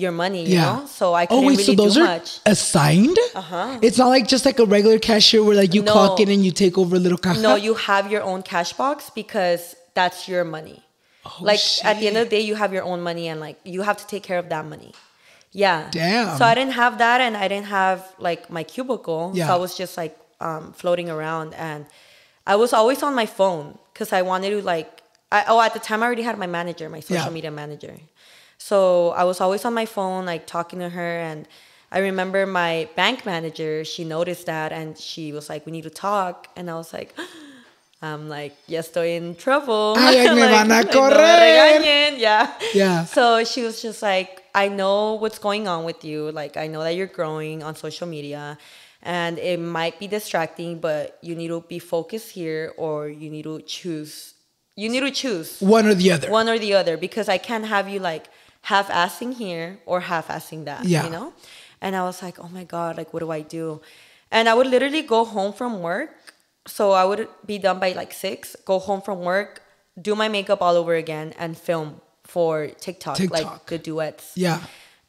your money, you Yeah. know. So I couldn't Oh wait, really so those do are much. assigned? Uh-huh. It's not like just like a regular cashier where like you No. clock in and you take over a little caja. No, you have your own cash box because that's your money. Oh, like at the end of the day, you have your own money and like you have to take care of that money. Yeah. Damn. So I didn't have that and I didn't have like my cubicle. Yeah. So I was just like um, floating around and I was always on my phone because I wanted to like, I, oh, at the time I already had my manager, my social Yeah. media manager. So I was always on my phone, like talking to her. And I remember my bank manager, she noticed that and she was like, we need to talk. And I was like, I'm like, ya estoy in trouble. Ay, me van a no me correr. regañen. Yeah. Yeah. So she was just like, I know what's going on with you. Like, I know that you're growing on social media and it might be distracting, but you need to be focused here or you need to choose. You need to choose One or the other. one or the other because I can't have you like half assing here or half assing that. Yeah. You know? And I was like, oh my God, like, what do I do? And I would literally go home from work. So I would be done by like six, go home from work, do my makeup all over again, and film for TikTok, TikTok. like the duets. Yeah.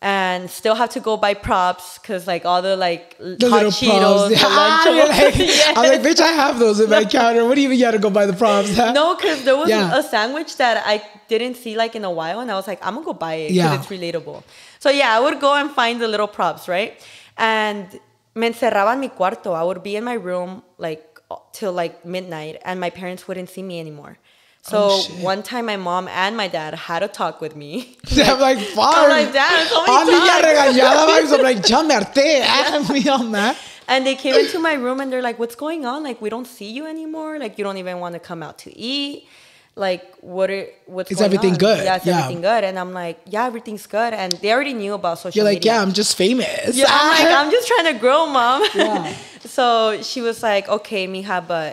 And still have to go buy props because like all the like The hot little Cheetos, props. the Ah, like, Lunchables. I'm like, bitch, I have those in my counter. What do you mean you gotta go buy the props? huh? No, because there was Yeah. a sandwich that I didn't see like in a while, and I was like, I'm gonna go buy it because Yeah. it's relatable. So yeah, I would go and find the little props, right? And me encerraba en mi cuarto. I would be in my room like till like midnight, and my parents wouldn't see me anymore. So Oh, one time, my mom and my dad had a talk with me. I'm like, fuck. I'm like, damn, so many times. regañada. I'm like, ya me harté. Ah. And they came into my room and they're like, "What's going on? Like, we don't see you anymore. Like, you don't even want to come out to eat. Like, what are what's Is going everything on? good? Yeah, is Yeah. everything good?" And I'm like, "Yeah, everything's good." And they already knew about social media. You're like, media. yeah, I'm just famous. Yeah, I'm like. I'm just trying to grow, mom. Yeah. So she was like, "Okay, mija, but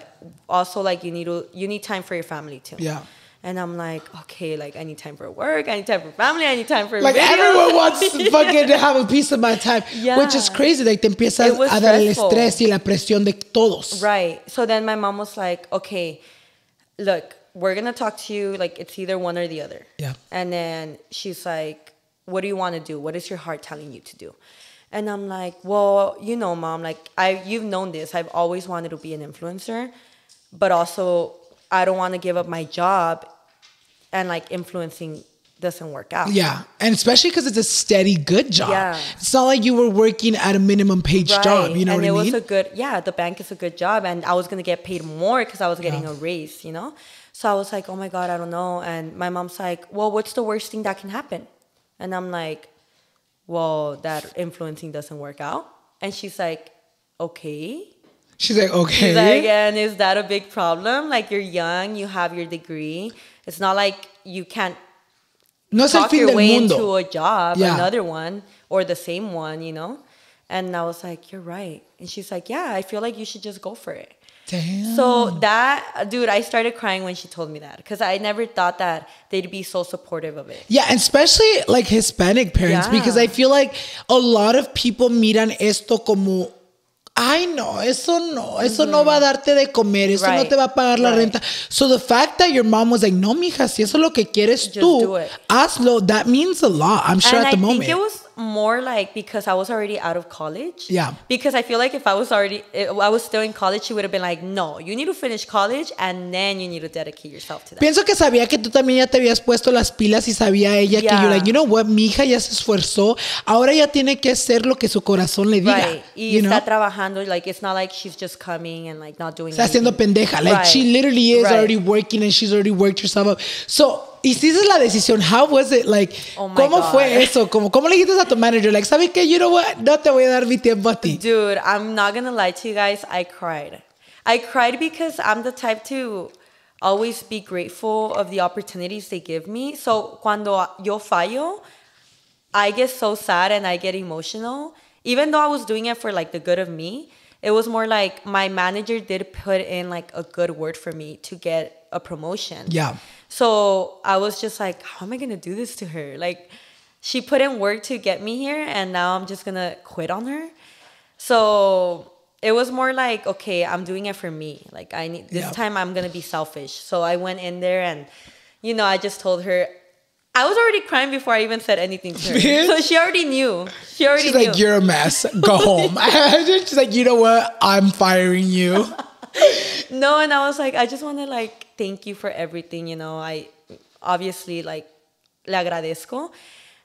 also like you need to you need time for your family too." Yeah. And I'm like, okay, like I need time for work, I need time for family, I need time for Like videos." everyone wants to fucking to have a piece of my time, Yeah. which is crazy. Like te empiezas a dar el estrés y la presión de todos. Right. So then my mom was like, okay, look, we're going to talk to you. Like, it's either one or the other. Yeah. And then she's like, what do you want to do? What is your heart telling you to do? And I'm like, well, you know, mom, like, I, you've known this. I've always wanted to be an influencer, but also I don't want to give up my job and like influencing doesn't work out. Yeah, and especially because it's a steady, good job. Yeah. It's not like you were working at a minimum page Right. job. You know and what I mean? And it was a good, yeah, the bank is a good job, and I was gonna get paid more because I was getting Yeah. a raise, you know. So I was like, oh my god, I don't know. And my mom's like, well, what's the worst thing that can happen? And I'm like, well, that influencing doesn't work out. And she's like, okay. She's like, okay. She's like, and is that a big problem? Like you're young, you have your degree. It's not like you can't no talk fin your del way mundo. into a job, Yeah. another one, or the same one, you know? And I was like, you're right. And she's like, yeah, I feel like you should just go for it. Damn. So that, dude, I started crying when she told me that because I never thought that they'd be so supportive of it. Yeah, and especially like Hispanic parents, Yeah. because I feel like a lot of people miran esto como, ay no, eso no, eso no va a mm-hmm. darte de comer, eso no te va a pagar la Right. renta. So the fact that your mom was like, no, mija, si eso es lo que quieres Just tú, hazlo, that means a lot, I'm sure and at the I moment. think it was more like because I was already out of college. Yeah. Because I feel like if I was already, if I was still in college, she would have been like, no, you need to finish college and then you need to dedicate yourself to that. Pienso que sabía que tú también ya te habías puesto las pilas y sabía ella que Yeah. yo like, you know what, mi hija ya se esforzó, ahora ya tiene que hacer lo que su corazón le diga. Right. Y You know? está trabajando. Like, it's not like she's just coming and like not doing Está haciendo pendeja. Like Right. she literally is Right. already working and she's already worked herself up. So, hiciste la decisión. How was it? Like, Oh ¿cómo God. fue eso? ¿Cómo, ¿Cómo le dijiste a tu manager? Like, ¿sabes qué? You know what? No te voy a dar mi tiempo a ti. Dude, I'm not gonna lie to you guys. I cried. I cried because I'm the type to always be grateful of the opportunities they give me. So cuando yo fallo, I get so sad and I get emotional. even though I was doing it for like the good of me, it was more like my manager did put in like a good word for me to get a promotion. Yeah. So I was just like, how am I gonna do this to her? Like, she put in work to get me here, and now I'm just gonna quit on her. So it was more like, okay, I'm doing it for me. Like, I need this Yeah. time I'm gonna be selfish. So I went in there and, you know, I just told her. I was already crying before I even said anything to her. Bitch. So she already knew. She already She's knew. like, you're a mess. Go home. She's like, you know what? I'm firing you. No, and I was like, I just want to like thank you for everything. You know, I obviously like le agradezco.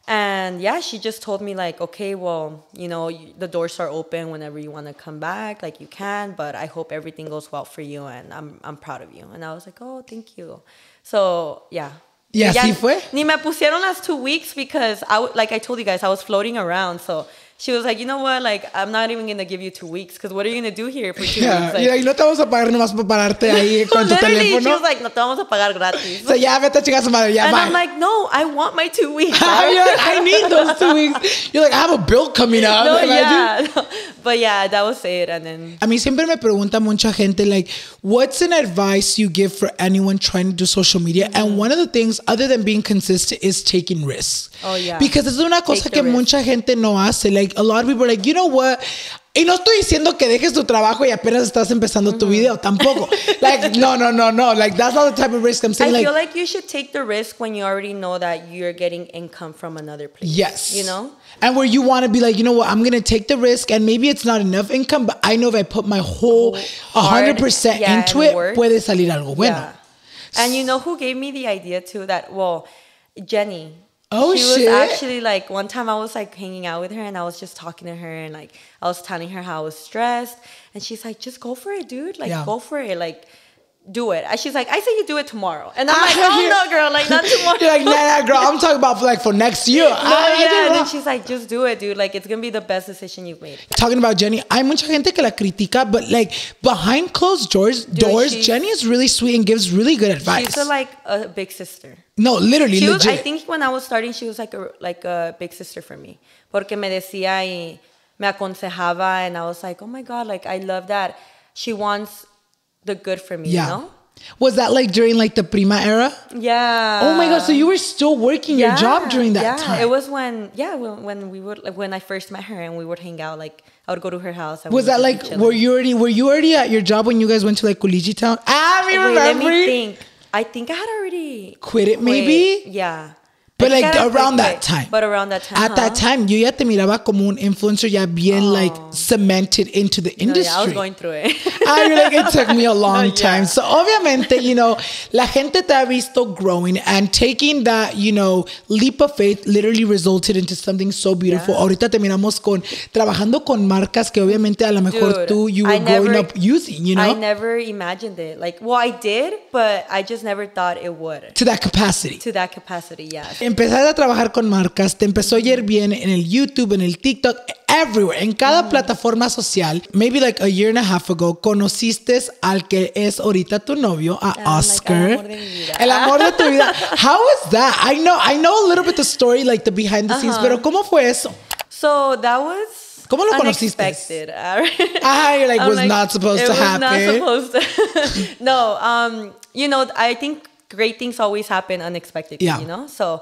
And yeah, she just told me like, okay, well, you know, the doors are open whenever you want to come back, like you can. But I hope everything goes well for you, and I'm I'm proud of you. And I was like, oh, thank you. So yeah. Y así fue. Ni me pusieron las two weeks because I like I told you guys I was floating around. So she was like, you know what, like I'm not even gonna give you two weeks because what are you gonna do here for two Yeah. weeks? Like, like, no te vamos a pagar nomás para pararte ahí con tu Literally, she teléfono. was like, no te vamos a pagar gratis. O sea, ya vete a chingar su madre. Ya, and bye. I'm like, no, I want my two weeks. Like, I need those two weeks. You're like, I have a bill coming up. no, yeah. But yeah, that was it. And then, A mí siempre me pregunta mucha gente, like, what's an advice you give for anyone trying to do social media? And one of the things, other than being consistent, is taking risks. Oh, yeah. Because es una cosa Take que mucha gente no hace. Like, a lot of people are like, you know what? Y no estoy diciendo que dejes tu trabajo y apenas estás empezando tu mm-hmm. video, tampoco. like, no, no, no, no. Like, that's not the type of risk I'm saying. I saying. feel like, like you should take the risk when you already know that you're getting income from another place. Yes. You know? And where you want to be like, you know what, I'm going to take the risk and maybe it's not enough income, but I know if I put my whole Hard, 100% yeah, into it, work. puede salir algo bueno. Yeah. And you know who gave me the idea too? That, well, Jenny. Oh, she shit. was actually like one time I was like hanging out with her and I was just talking to her and like I was telling her how I was stressed and she's like, just go for it, dude. Like Yeah. go for it. Like do it. And she's like, I say you do it tomorrow. And I'm Ah, like, oh no, girl, like not tomorrow. You're like, nah, nah, girl, I'm talking about for like for next year. No, I- I yeah, do and then she's like, just do it, dude. Like it's gonna be the best decision you've made. Talking about Jenny, hay mucha gente que la critica, but like behind closed doors, doors, Jenny is really sweet and gives really good advice. She's a, like a big sister. no, literally, She was, legit. I think when I was starting, she was like a like a big sister for me. Porque me decía y me aconsejaba, and I was like, oh my god, like I love that she wants the good for me. yeah. You know? Was that like during like the Prima era? Yeah. oh my god, so you were still working your job during that yeah. time. It was when yeah when, when we would like when I first met her and we would hang out. Like I would go to her house. Was that like were you already were you already at your job when you guys went to like Collegiate Town? Ah, me Wait, let me think. I think I had already Quit it, quit. maybe? Yeah. But like around that time. But around that time. At that huh? time, yo ya te miraba como un influencer ya bien oh. like cemented into the No, industry. yeah, I was going through it. I mean, like it took me a long Yeah. time. So obviamente, you know, la gente te ha visto growing and taking that, you know, leap of faith literally resulted into something so beautiful. Yeah. Ahorita terminamos con trabajando con marcas que obviamente a lo mejor Dude, tú you were I growing never- up using, you know, I never imagined it. Like, well, I did, but I just never thought it would. to that capacity. To that capacity, yeah. Empezar a trabajar con marcas, te empezó a ir bien en el YouTube, en el TikTok, everywhere, en cada Mm. plataforma social. Maybe like a year and a half ago, conociste al que es ahorita tu novio, a Ah, like, Oscar. el amor de mi vida. El amor de tu vida. How is that? I know, I know a little bit the story, like the behind the scenes, pero ¿cómo fue eso? So that was ¿Cómo lo conociste? unexpected. Ah, you're like, I'm was not supposed to was happen. Not supposed to. no, um, you know, I think great things always happen unexpectedly. Yeah. You know, so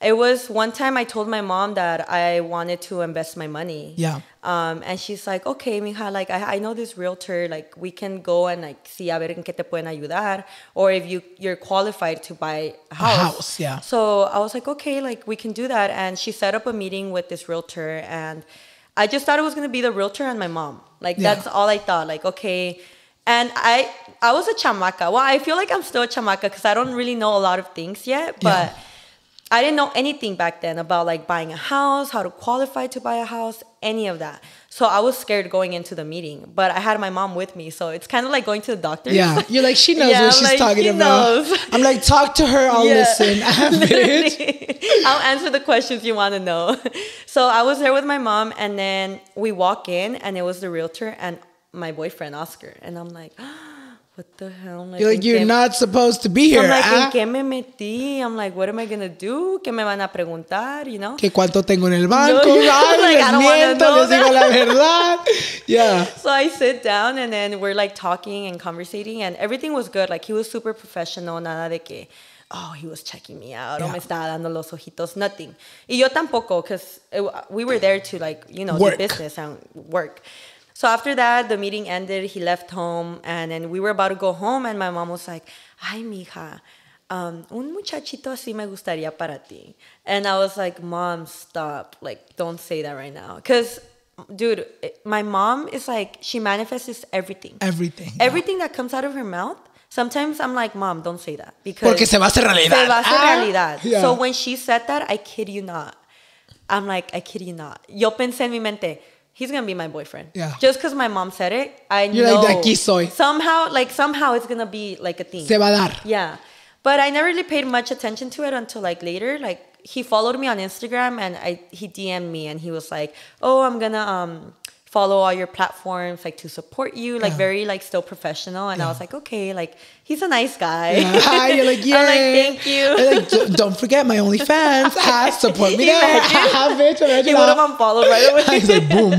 it was one time I told my mom that I wanted to invest my money. Yeah. Um, and she's like, okay, mija, like I, I know this realtor, like we can go and like see a ver en qué te pueden ayudar, or if you you're qualified to buy a house. house, yeah. So I was like, okay, like we can do that. And she set up a meeting with this realtor, and I just thought it was gonna be the realtor and my mom. Like Yeah. that's all I thought. Like okay, and I I was a chamaca. Well, I feel like I'm still a chamaca because I don't really know a lot of things yet, but. Yeah. I didn't know anything back then about like buying a house, how to qualify to buy a house, any of that. So I was scared going into the meeting, but I had my mom with me, so it's kind of like going to the doctor. Yeah, you're like, she knows Yeah, what I'm she's like, talking she about. knows. I'm like, talk to her, I'll Yeah. listen. I'll answer the questions you want to know. So I was there with my mom, and then we walk in, and it was the realtor and my boyfriend Oscar, and I'm like, what the hell? Like, You're you're not supposed to be here. I'm like, ah. ¿en qué me metí? I'm like, what am I gonna do? ¿Qué me van a preguntar? You know? ¿Qué cuánto tengo en el banco? No, Ay, like, les miento, les digo la verdad. Yeah. So I sit down and then we're like talking and conversating and everything was good. Like he was super professional, nada de que, oh, he was checking me out, o Yeah. me estaba dando los ojitos, nothing. Y yo tampoco, because we were there to like, you know, Work. do business and work. So after that, the meeting ended, he left home and then we were about to go home and my mom was like, ay, mija, um, un muchachito así me gustaría para ti. And I was like, mom, stop. Like, don't say that right now. Because, dude, my mom is like, she manifests everything. Everything. yeah. Everything that comes out of her mouth. Sometimes I'm like, mom, don't say that. Because Porque se va a hacer realidad. Se va a hacer Ah, realidad. yeah. So when she said that, I kid you not. I'm like, I kid you not. Yo pensé en mi mente, he's gonna be my boyfriend. Yeah. Just because my mom said it, I You're know. like, "De aquí soy." Somehow, like somehow, it's gonna be like a thing. Se va a dar. Yeah. But I never really paid much attention to it until like later. Like he followed me on Instagram and I he DM'd me and he was like, "Oh, I'm gonna um follow all your platforms like to support you." Like Yeah. very like still professional. And I was like, "Okay, like he's a nice guy." Yeah. You're like. I'm like, "Thank you." Like, don't forget my only OnlyFans. Ah, support me there. Bitch, imagine he would have unfollowed right away. He's like, boom.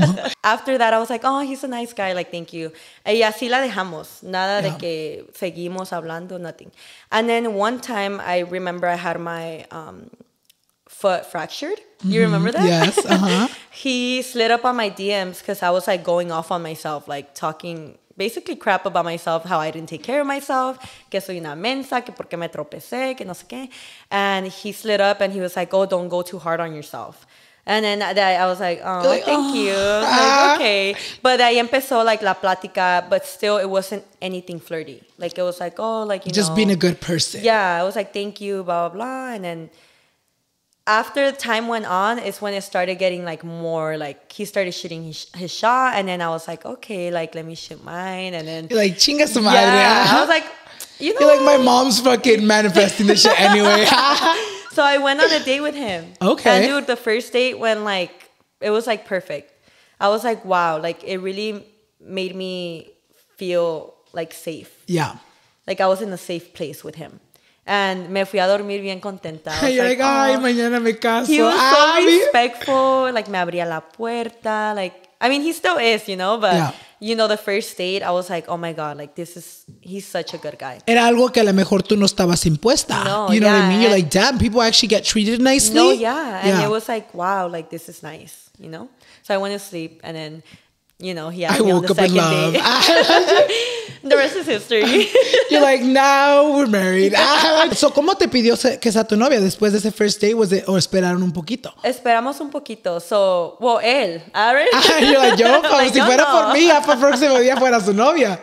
After that, I was like, oh, he's a nice guy, like, thank you. Y así la dejamos. Nada Yeah. de que seguimos hablando, nothing. And then one time, I remember I had my um, foot fractured. You remember that? Mm-hmm. Yes, uh-huh. he slid up on my DMs because I was like going off on myself, like talking basically crap about myself, how I didn't take care of myself, que soy una mensa, que porque me tropecé, que no sé qué. And he slid up and he was like, oh, don't go too hard on yourself. And then I I was like, oh, Like, thank oh, you. Like, okay. But I empezó like la plática, but still it wasn't anything flirty. Like it was like, oh, like, you Just know. being a good person. Yeah, I was like, thank you, blah, blah, blah. And then after the time went on, is when it started getting like more like he started shooting his, his shot. And then I was like, okay, like let me shoot mine. And then, You're like, chinga su madre. yeah, ah. I was like, you know, You're like, my mom's fucking manifesting this shit anyway. so I went on a date with him. Okay. And dude, the first date when like, it was like perfect. I was like, wow, like it really made me feel like safe. yeah. Like I was in a safe place with him. And me fui a dormir bien contenta. You're like, ay, "Oh." mañana me caso. He was so respectful. Like me abría la puerta. Like I mean, he still is, you know. But Yeah. you know, the first date, I was like, oh my god, like this is he's such a good guy. Era algo que a lo mejor tú no estabas impuesta. No, you know what I yeah, mean? You're and- like, damn, people actually get treated nicely. No, yeah, and Yeah. it was like, wow, like this is nice, you know. So I went to sleep, and then, you know, he I woke the up in love. the rest is history. You're like, now we're married. Ah, so, ¿cómo te pidió que sea tu novia después de ese first date? Was it, o esperaron un poquito? Esperamos un poquito. So, well, él, Aaron. You're like, yo, como Like, si yo fuera no. por mí, ya para el próximo día fuera su novia.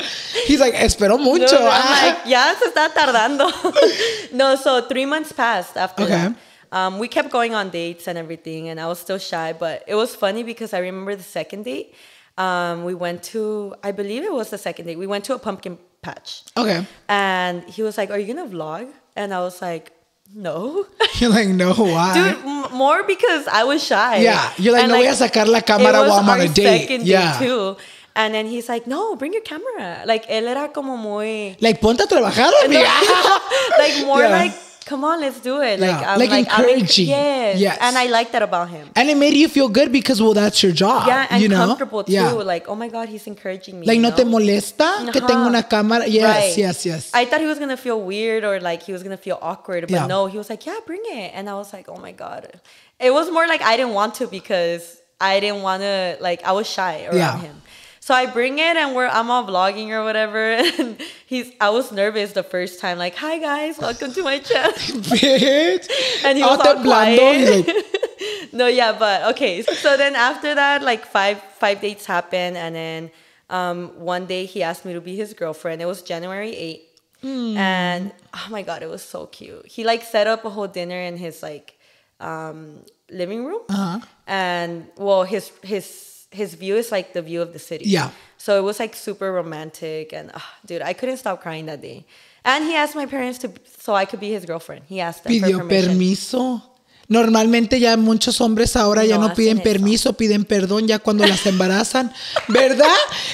He's like, espero No, mucho. I'm Ah. like, ya se está tardando. no, so three months passed after Okay. that. Um, we kept going on dates and everything, and I was still shy, but it was funny because I remember the second date. Um, we went to, I believe it was the second day. We went to a pumpkin patch, Okay. and he was like, "Are you gonna vlog?" And I was like, "No." You're like, no, why? Dude, m- more because I was shy. Yeah, you're like, And, no voy a sacar la cámara while I'm on a date. second Yeah. too. And then he's like, no, bring your camera. Like, él era como muy... Like, ponte a trabajar, amiga. like, more Yeah. like, come on, let's do it. Like, I'm like like, encouraging. yes. Yes. And I like that about him. And it made you feel good because, well, that's your job. Yeah, and you know? comfortable too. Yeah. Like, oh my God, he's encouraging me. Like, no te know? molesta que Ajá. tenga uh-huh. una cámara? Yes, Right. yes, yes. I thought he was gonna feel weird or like he was gonna feel awkward, but Yeah. no, he was like, "Yeah, bring it," and I was like, "Oh my god!" It was more like I didn't want to because I didn't want to like I was shy around Yeah. him. So I bring it and we're I'm all vlogging or whatever, and he's I was nervous the first time, like, "Hi guys, welcome to my channel." Bitch. And he was all quiet. Like, no, yeah, but okay. So then after that, like five five dates happened, and then um, one day he asked me to be his girlfriend. It was January 8th. Hmm. And oh my god, it was so cute. He like set up a whole dinner in his like um, living room, Uh-huh. and well, his his his view is like the view of the city. Yeah. So it was like super romantic, and ah, dude, I couldn't stop crying that day. And he asked my parents to so I could be his girlfriend. He asked them for pidió permission. permiso. Normalmente ya muchos hombres ahora ya No piden eso. permiso, piden perdón ya cuando las embarazan, ¿verdad?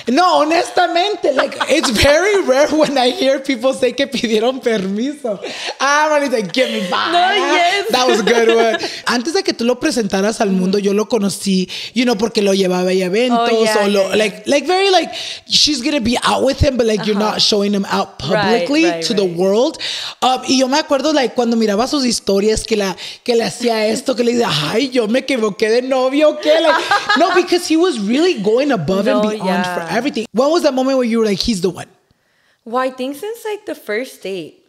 No, honestamente, like it's very rare when I hear people say que pidieron permiso. Ah, manita, give me five. No, yes. That was a good one. Antes de que tú lo presentaras al mundo, yo lo conocí, you know, porque lo llevaba a eventos Oh, yeah, o lo, yeah, like like very like she's gonna be out with him, but like you're not showing him out Uh-huh. Right, publicly right, to the world. Um, y yo me acuerdo like cuando miraba sus historias que la que le hacía esto, que le decía, ay, yo me equivoqué de novio, que like no, because he was really going above No, and beyond yeah. for everything. When was that moment where you were like, he's the one? Well, I think since like the first date,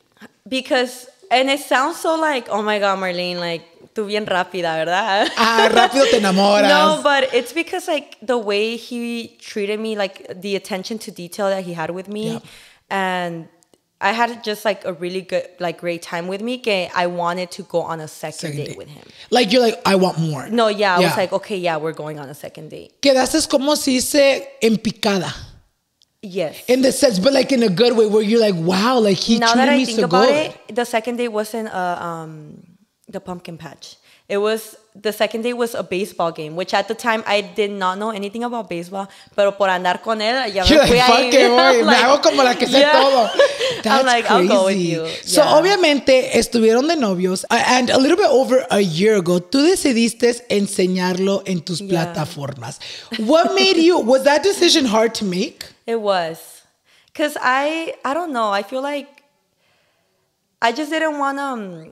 because and it sounds so like, oh my god, Marlene, like tú bien rápida, ¿verdad? Ah, rápido te enamoras. No, but it's because like the way he treated me, like the attention to detail that he had with me, Yeah. and I had just like a really good, like great time with me. Que I wanted to go on a second, Second date, date. with him. Like you're like, I want more. No, yeah, I Yeah. was like, okay, yeah, we're going on a second date. Quedaste como si se en picada. Yes. In the sense, but like in a good way where you're like, wow, like he now treated that I me think so about good. it, the second date wasn't uh, um, the pumpkin patch. It was the second day was a baseball game, which at the time I did not know anything about baseball. Pero por andar con él, ya me fui like, ahí. fuck it, boy. Like, Me hago como la que sé yeah. todo. That's I'm like, I'll go with crazy. you. So, Yeah. obviamente, estuvieron de novios. And a little bit over a year ago, tú decidiste enseñarlo en tus Yeah. plataformas. What made you, was that decision hard to make? It was. Cause I I don't know. I feel like I just didn't want to um,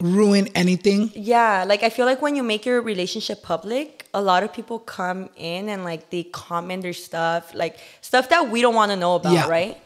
Ruin anything? yeah, like I feel like when you make your relationship public, a lot of people come in and like they comment their stuff, like stuff that we don't want to know about, Yeah. right?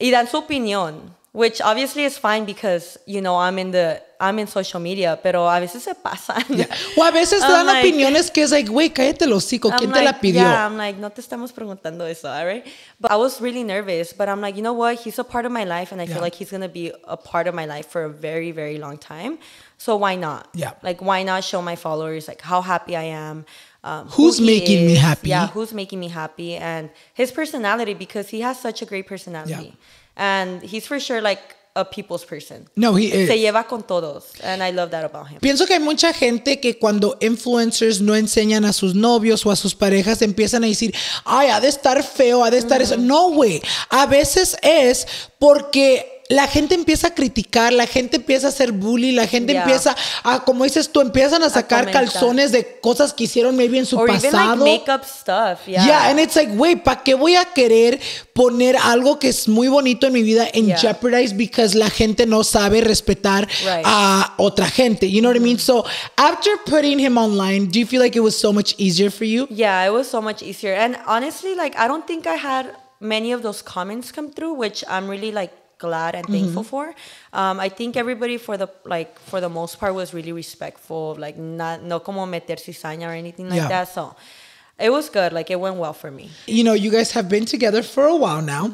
Y dan su opinión, which obviously is fine because you know I'm in the I'm in social media, pero a veces se pasan. Yeah. O a veces te dan like- opiniones que es like, güey, cállate el hocico. ¿Quién te la pidió? Yeah, I'm like, no te estamos preguntando eso, all right? But I was really nervous, but I'm like, you know what? He's a part of my life, and I Yeah. feel like he's gonna be a part of my life for a very, very long time. So why not? Yeah. Like, why not show my followers like how happy I am? Um, Who's who making me happy? Yeah, who's making me happy, and his personality because he has such a great personality, and he's for sure like a people's person. No, he is. Se lleva con todos, and I love that about him. Pienso que hay mucha gente que cuando influencers no enseñan a sus novios o a sus parejas empiezan a decir, ay, ha de estar feo, ha de estar eso. No, güey. A veces es porque la gente empieza a criticar, la gente empieza a hacer bully, la gente Yeah. empieza a, como dices tú, empiezan a sacar calzones de cosas que hicieron maybe en su Or even like pasado. makeup stuff. Yeah. Yeah, and it's like, güey, ¿para qué voy a querer poner algo que es muy bonito en mi vida en Yeah. jeopardize because la gente no sabe respetar Right. a otra gente? You know what I mean? So, after putting him online, do you feel like it was so much easier for you? Yeah, it was so much easier. And honestly, like I don't think I had many of those comments come through, which I'm really like glad and thankful for. Um, I think everybody for the like for the most part was really respectful, like not no como meter cizaña or anything like Yeah. that. So it was good. Like it went well for me. You know, you guys have been together for a while now.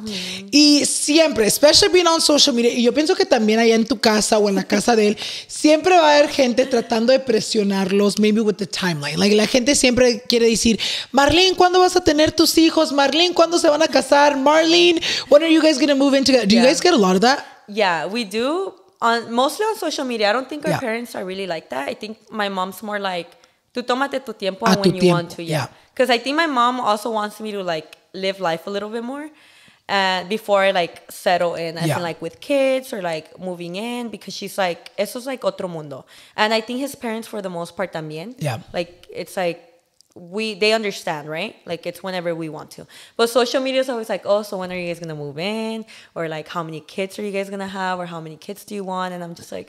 Y siempre, especially being on social media, y yo pienso que también allá en tu casa o en la casa de él, siempre va a haber gente tratando de presionarlos, maybe with the timeline. Like, la gente siempre quiere decir, Marlene, ¿cuándo vas a tener tus hijos? Marlene, ¿cuándo se van a casar? Marlene, when are you guys going to move in together? Do you Yeah. guys get a lot of that? Yeah, we do on mostly on social media. I don't think our Yeah. parents are really like that. I think my mom's more like, "Tú tómate tu tiempo A and tu when you want tiempo, to." yeah. Yeah, because I think my mom also wants me to like live life a little bit more, uh, before I like settle in, as Yeah. in like with kids or like moving in, because she's like, "Eso es like otro mundo," and I think his parents, for the most part, también. Yeah. Like it's like we they understand, right? Like it's whenever we want to. But social media is always like, oh, so when are you guys gonna move in? Or like how many kids are you guys gonna have? Or how many kids do you want? And I'm just like,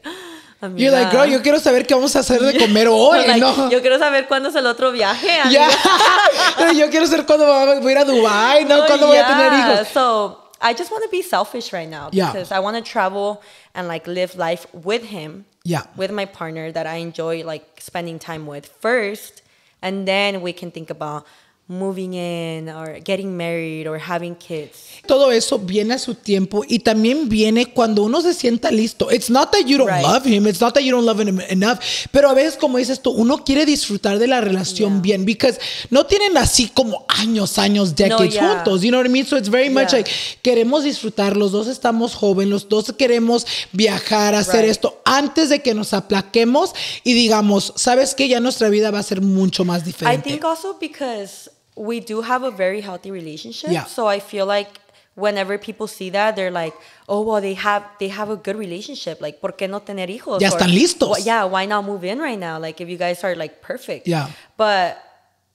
amiga. You're like, girl, yo quiero saber qué vamos a hacer de comer hoy, like, ¿no? Yo quiero saber cuándo es el otro viaje. Amiga. yo quiero saber cuándo voy a ir a Dubai, ¿no? Oh, ¿Cuándo voy a tener yeah. hijos? So I just want to be selfish right now Yeah. because I want to travel and like live life with him. Yeah. With my partner that I enjoy like spending time with first, and then we can think about moving in or getting married or having kids. Todo eso viene a su tiempo y también viene cuando uno se sienta listo. It's not that you don't Right. love him, it's not that you don't love him enough, pero a veces como dices tú, uno quiere disfrutar de la relación Yeah. bien because no tienen así como años, años, decades yeah. juntos, you know what I mean? So it's very much Yeah. like queremos disfrutar, los dos estamos jóvenes, los dos queremos viajar, hacer Right. esto antes de que nos aplaquemos y digamos, ¿sabes qué? Ya nuestra vida va a ser mucho más I diferente. think also because we do have a very healthy relationship. Yeah. So I feel like whenever people see that, they're like, oh, well, they have they have a good relationship. Like, ¿por qué no tener hijos? Ya están listos. "Wh- yeah, why not move in right now? Like, if you guys are like perfect. Yeah. But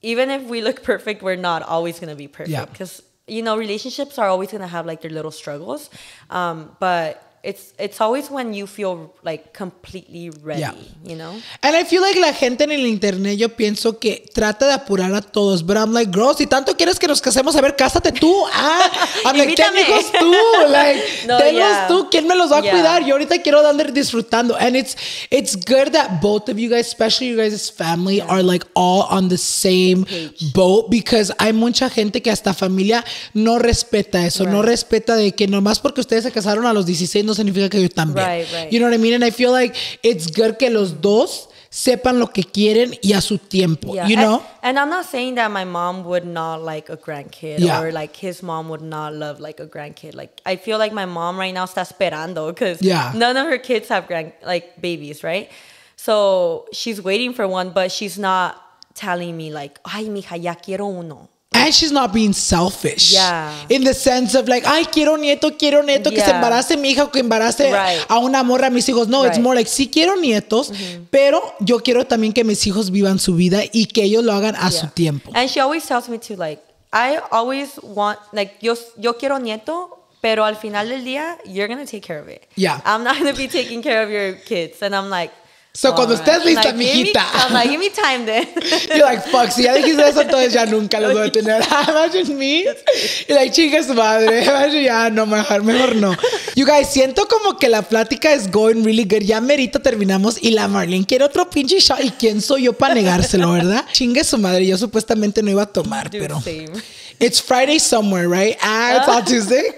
even if we look perfect, we're not always gonna be perfect Yeah. because you know relationships are always gonna have like their little struggles. Um, but it's it's always when you feel like completely ready. Yeah. You know. And I feel like la gente en el internet yo pienso que trata de apurar a todos, but I'm like, girl, si tanto quieres que nos casemos, a ver, cásate tú. Ah, I'm like, Invítame. hijos tú, like, No, tenlos yeah. tú, ¿quién me los va a Yeah. cuidar? Yo ahorita quiero andar disfrutando. And it's it's good that both of you guys, especially you guys' family, are like all on the same Page. boat because hay mucha gente que hasta familia no respeta eso, no respeta de que nomás porque ustedes se casaron a los 16 no significa que yo también. Right, right. You know what I mean? And I feel like it's good que los dos sepan lo que quieren y a su tiempo. Yeah. You and, know? And I'm not saying that my mom would not like a grandkid Yeah. or like his mom would not love like a grandkid. Like I feel like my mom right now está esperando because Yeah. none of her kids have grand like babies, right? So she's waiting for one, but she's not telling me like, ay, mija, ya quiero uno. And she's not being selfish. Yeah. In the sense of like, ay, quiero nieto, quiero nieto, que se embarace mi hija que embarace Right. a una morra a mis hijos. No, it's Right. more like, sí quiero nietos, pero yo quiero también que mis hijos vivan su vida y que ellos lo hagan a su tiempo. And she always tells me to like, I always want like yo yo quiero nieto, pero al final del día you're gonna take care of it. Yeah. I'm not gonna be taking care of your kids, and I'm like. So, cuando "Alright." estés lista, Like, mijita. I'm like, give me time then. You're like, fuck, si ya dijiste eso, entonces ya nunca los voy a tener. Imagine me. Y like, chinga su madre. Imagine, ya, no, mejor, mejor no. You guys, siento como que la plática is going really good. Ya merito terminamos y la Marlene quiere otro pinche shot. ¿Y quién soy yo para negárselo, verdad? Chingue su madre. Yo supuestamente no iba a tomar, Dude, pero. same. It's Friday somewhere, right? Ah, it's on Tuesday.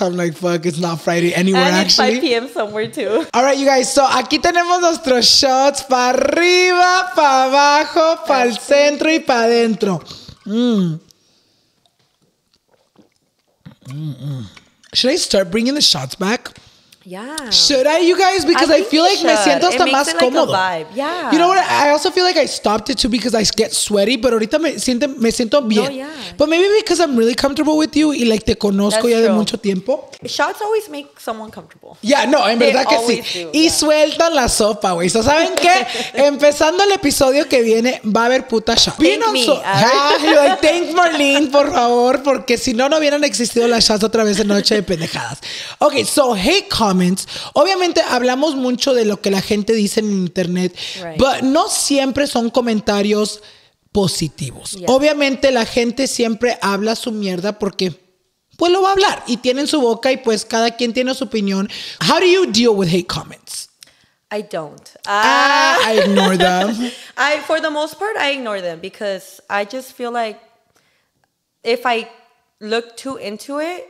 I'm like, fuck, it's not Friday anywhere, And it's 5 p.m. somewhere too. All right, you guys. So aquí tenemos nuestros shots para arriba, para abajo, para el centro y para adentro. Mm. Mm-mm. Should I start bringing the shots back? Yeah. Should I, you guys? Because I, think feel like me should. siento It hasta más it like cómodo. vibe. Yeah. You know what? I also feel like I stopped it too because I get sweaty, but ahorita me siento, me siento bien. yeah. But maybe because I'm really comfortable with you y like te conozco That's ya de true. mucho tiempo. Shots always make someone comfortable. Ya, no, en They verdad que sí. do, y yeah. sueltan la sopa, güey. So, ¿Saben qué? Empezando el episodio que viene, va a haber puta shot. Thank me. so- like, thank Marlene, por favor, porque si no, no hubieran existido las shots otra vez en Noche de Pendejadas. Ok, so hate comments. Obviamente hablamos mucho de lo que la gente dice en internet, Right. but no siempre son comentarios positivos. Yeah. Obviamente la gente siempre habla su mierda porque pues lo va a hablar y tienen su boca y pues cada quien tiene su opinión. How do you deal with hate comments? I don't. Ah, I ignore them. I for the most part I ignore them because I just feel like if I look too into it,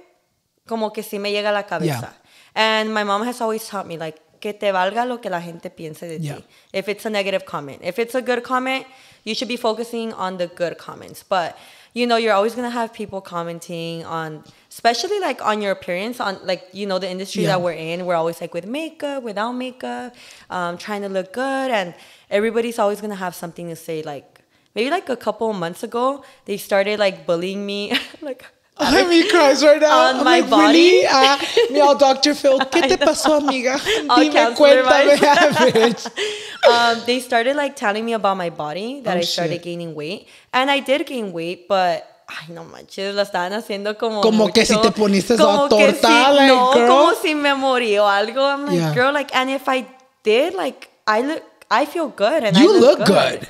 como que sí me llega a la cabeza. Yeah. And my mom has always taught me like que te valga lo que la gente piense de Yeah. ti. If it's a negative comment, if it's a good comment, you should be focusing on the good comments. But you know, you're always gonna have people commenting on, especially like on your appearance, on like you know the industry Yeah. that we're in. We're always like with makeup, without makeup, um, trying to look good, and everybody's always gonna have something to say. Like maybe like a couple of months ago, they started like bullying me, like. Ay, me cries right now. On I'm my like, body. really? Mi all Dr. Phil, ¿qué te pasó, amiga? Dime, cuéntame. um, they started like telling me about my body that Oh, I started shit. gaining weight, and I did gain weight, but ay no manches, la estaban haciendo como Como que si te poniste que torta, si- like, no, girl. como si me morí o algo. I'm like, Yeah. girl, like, and if I did, like, I look, I feel good, and You I look look, good.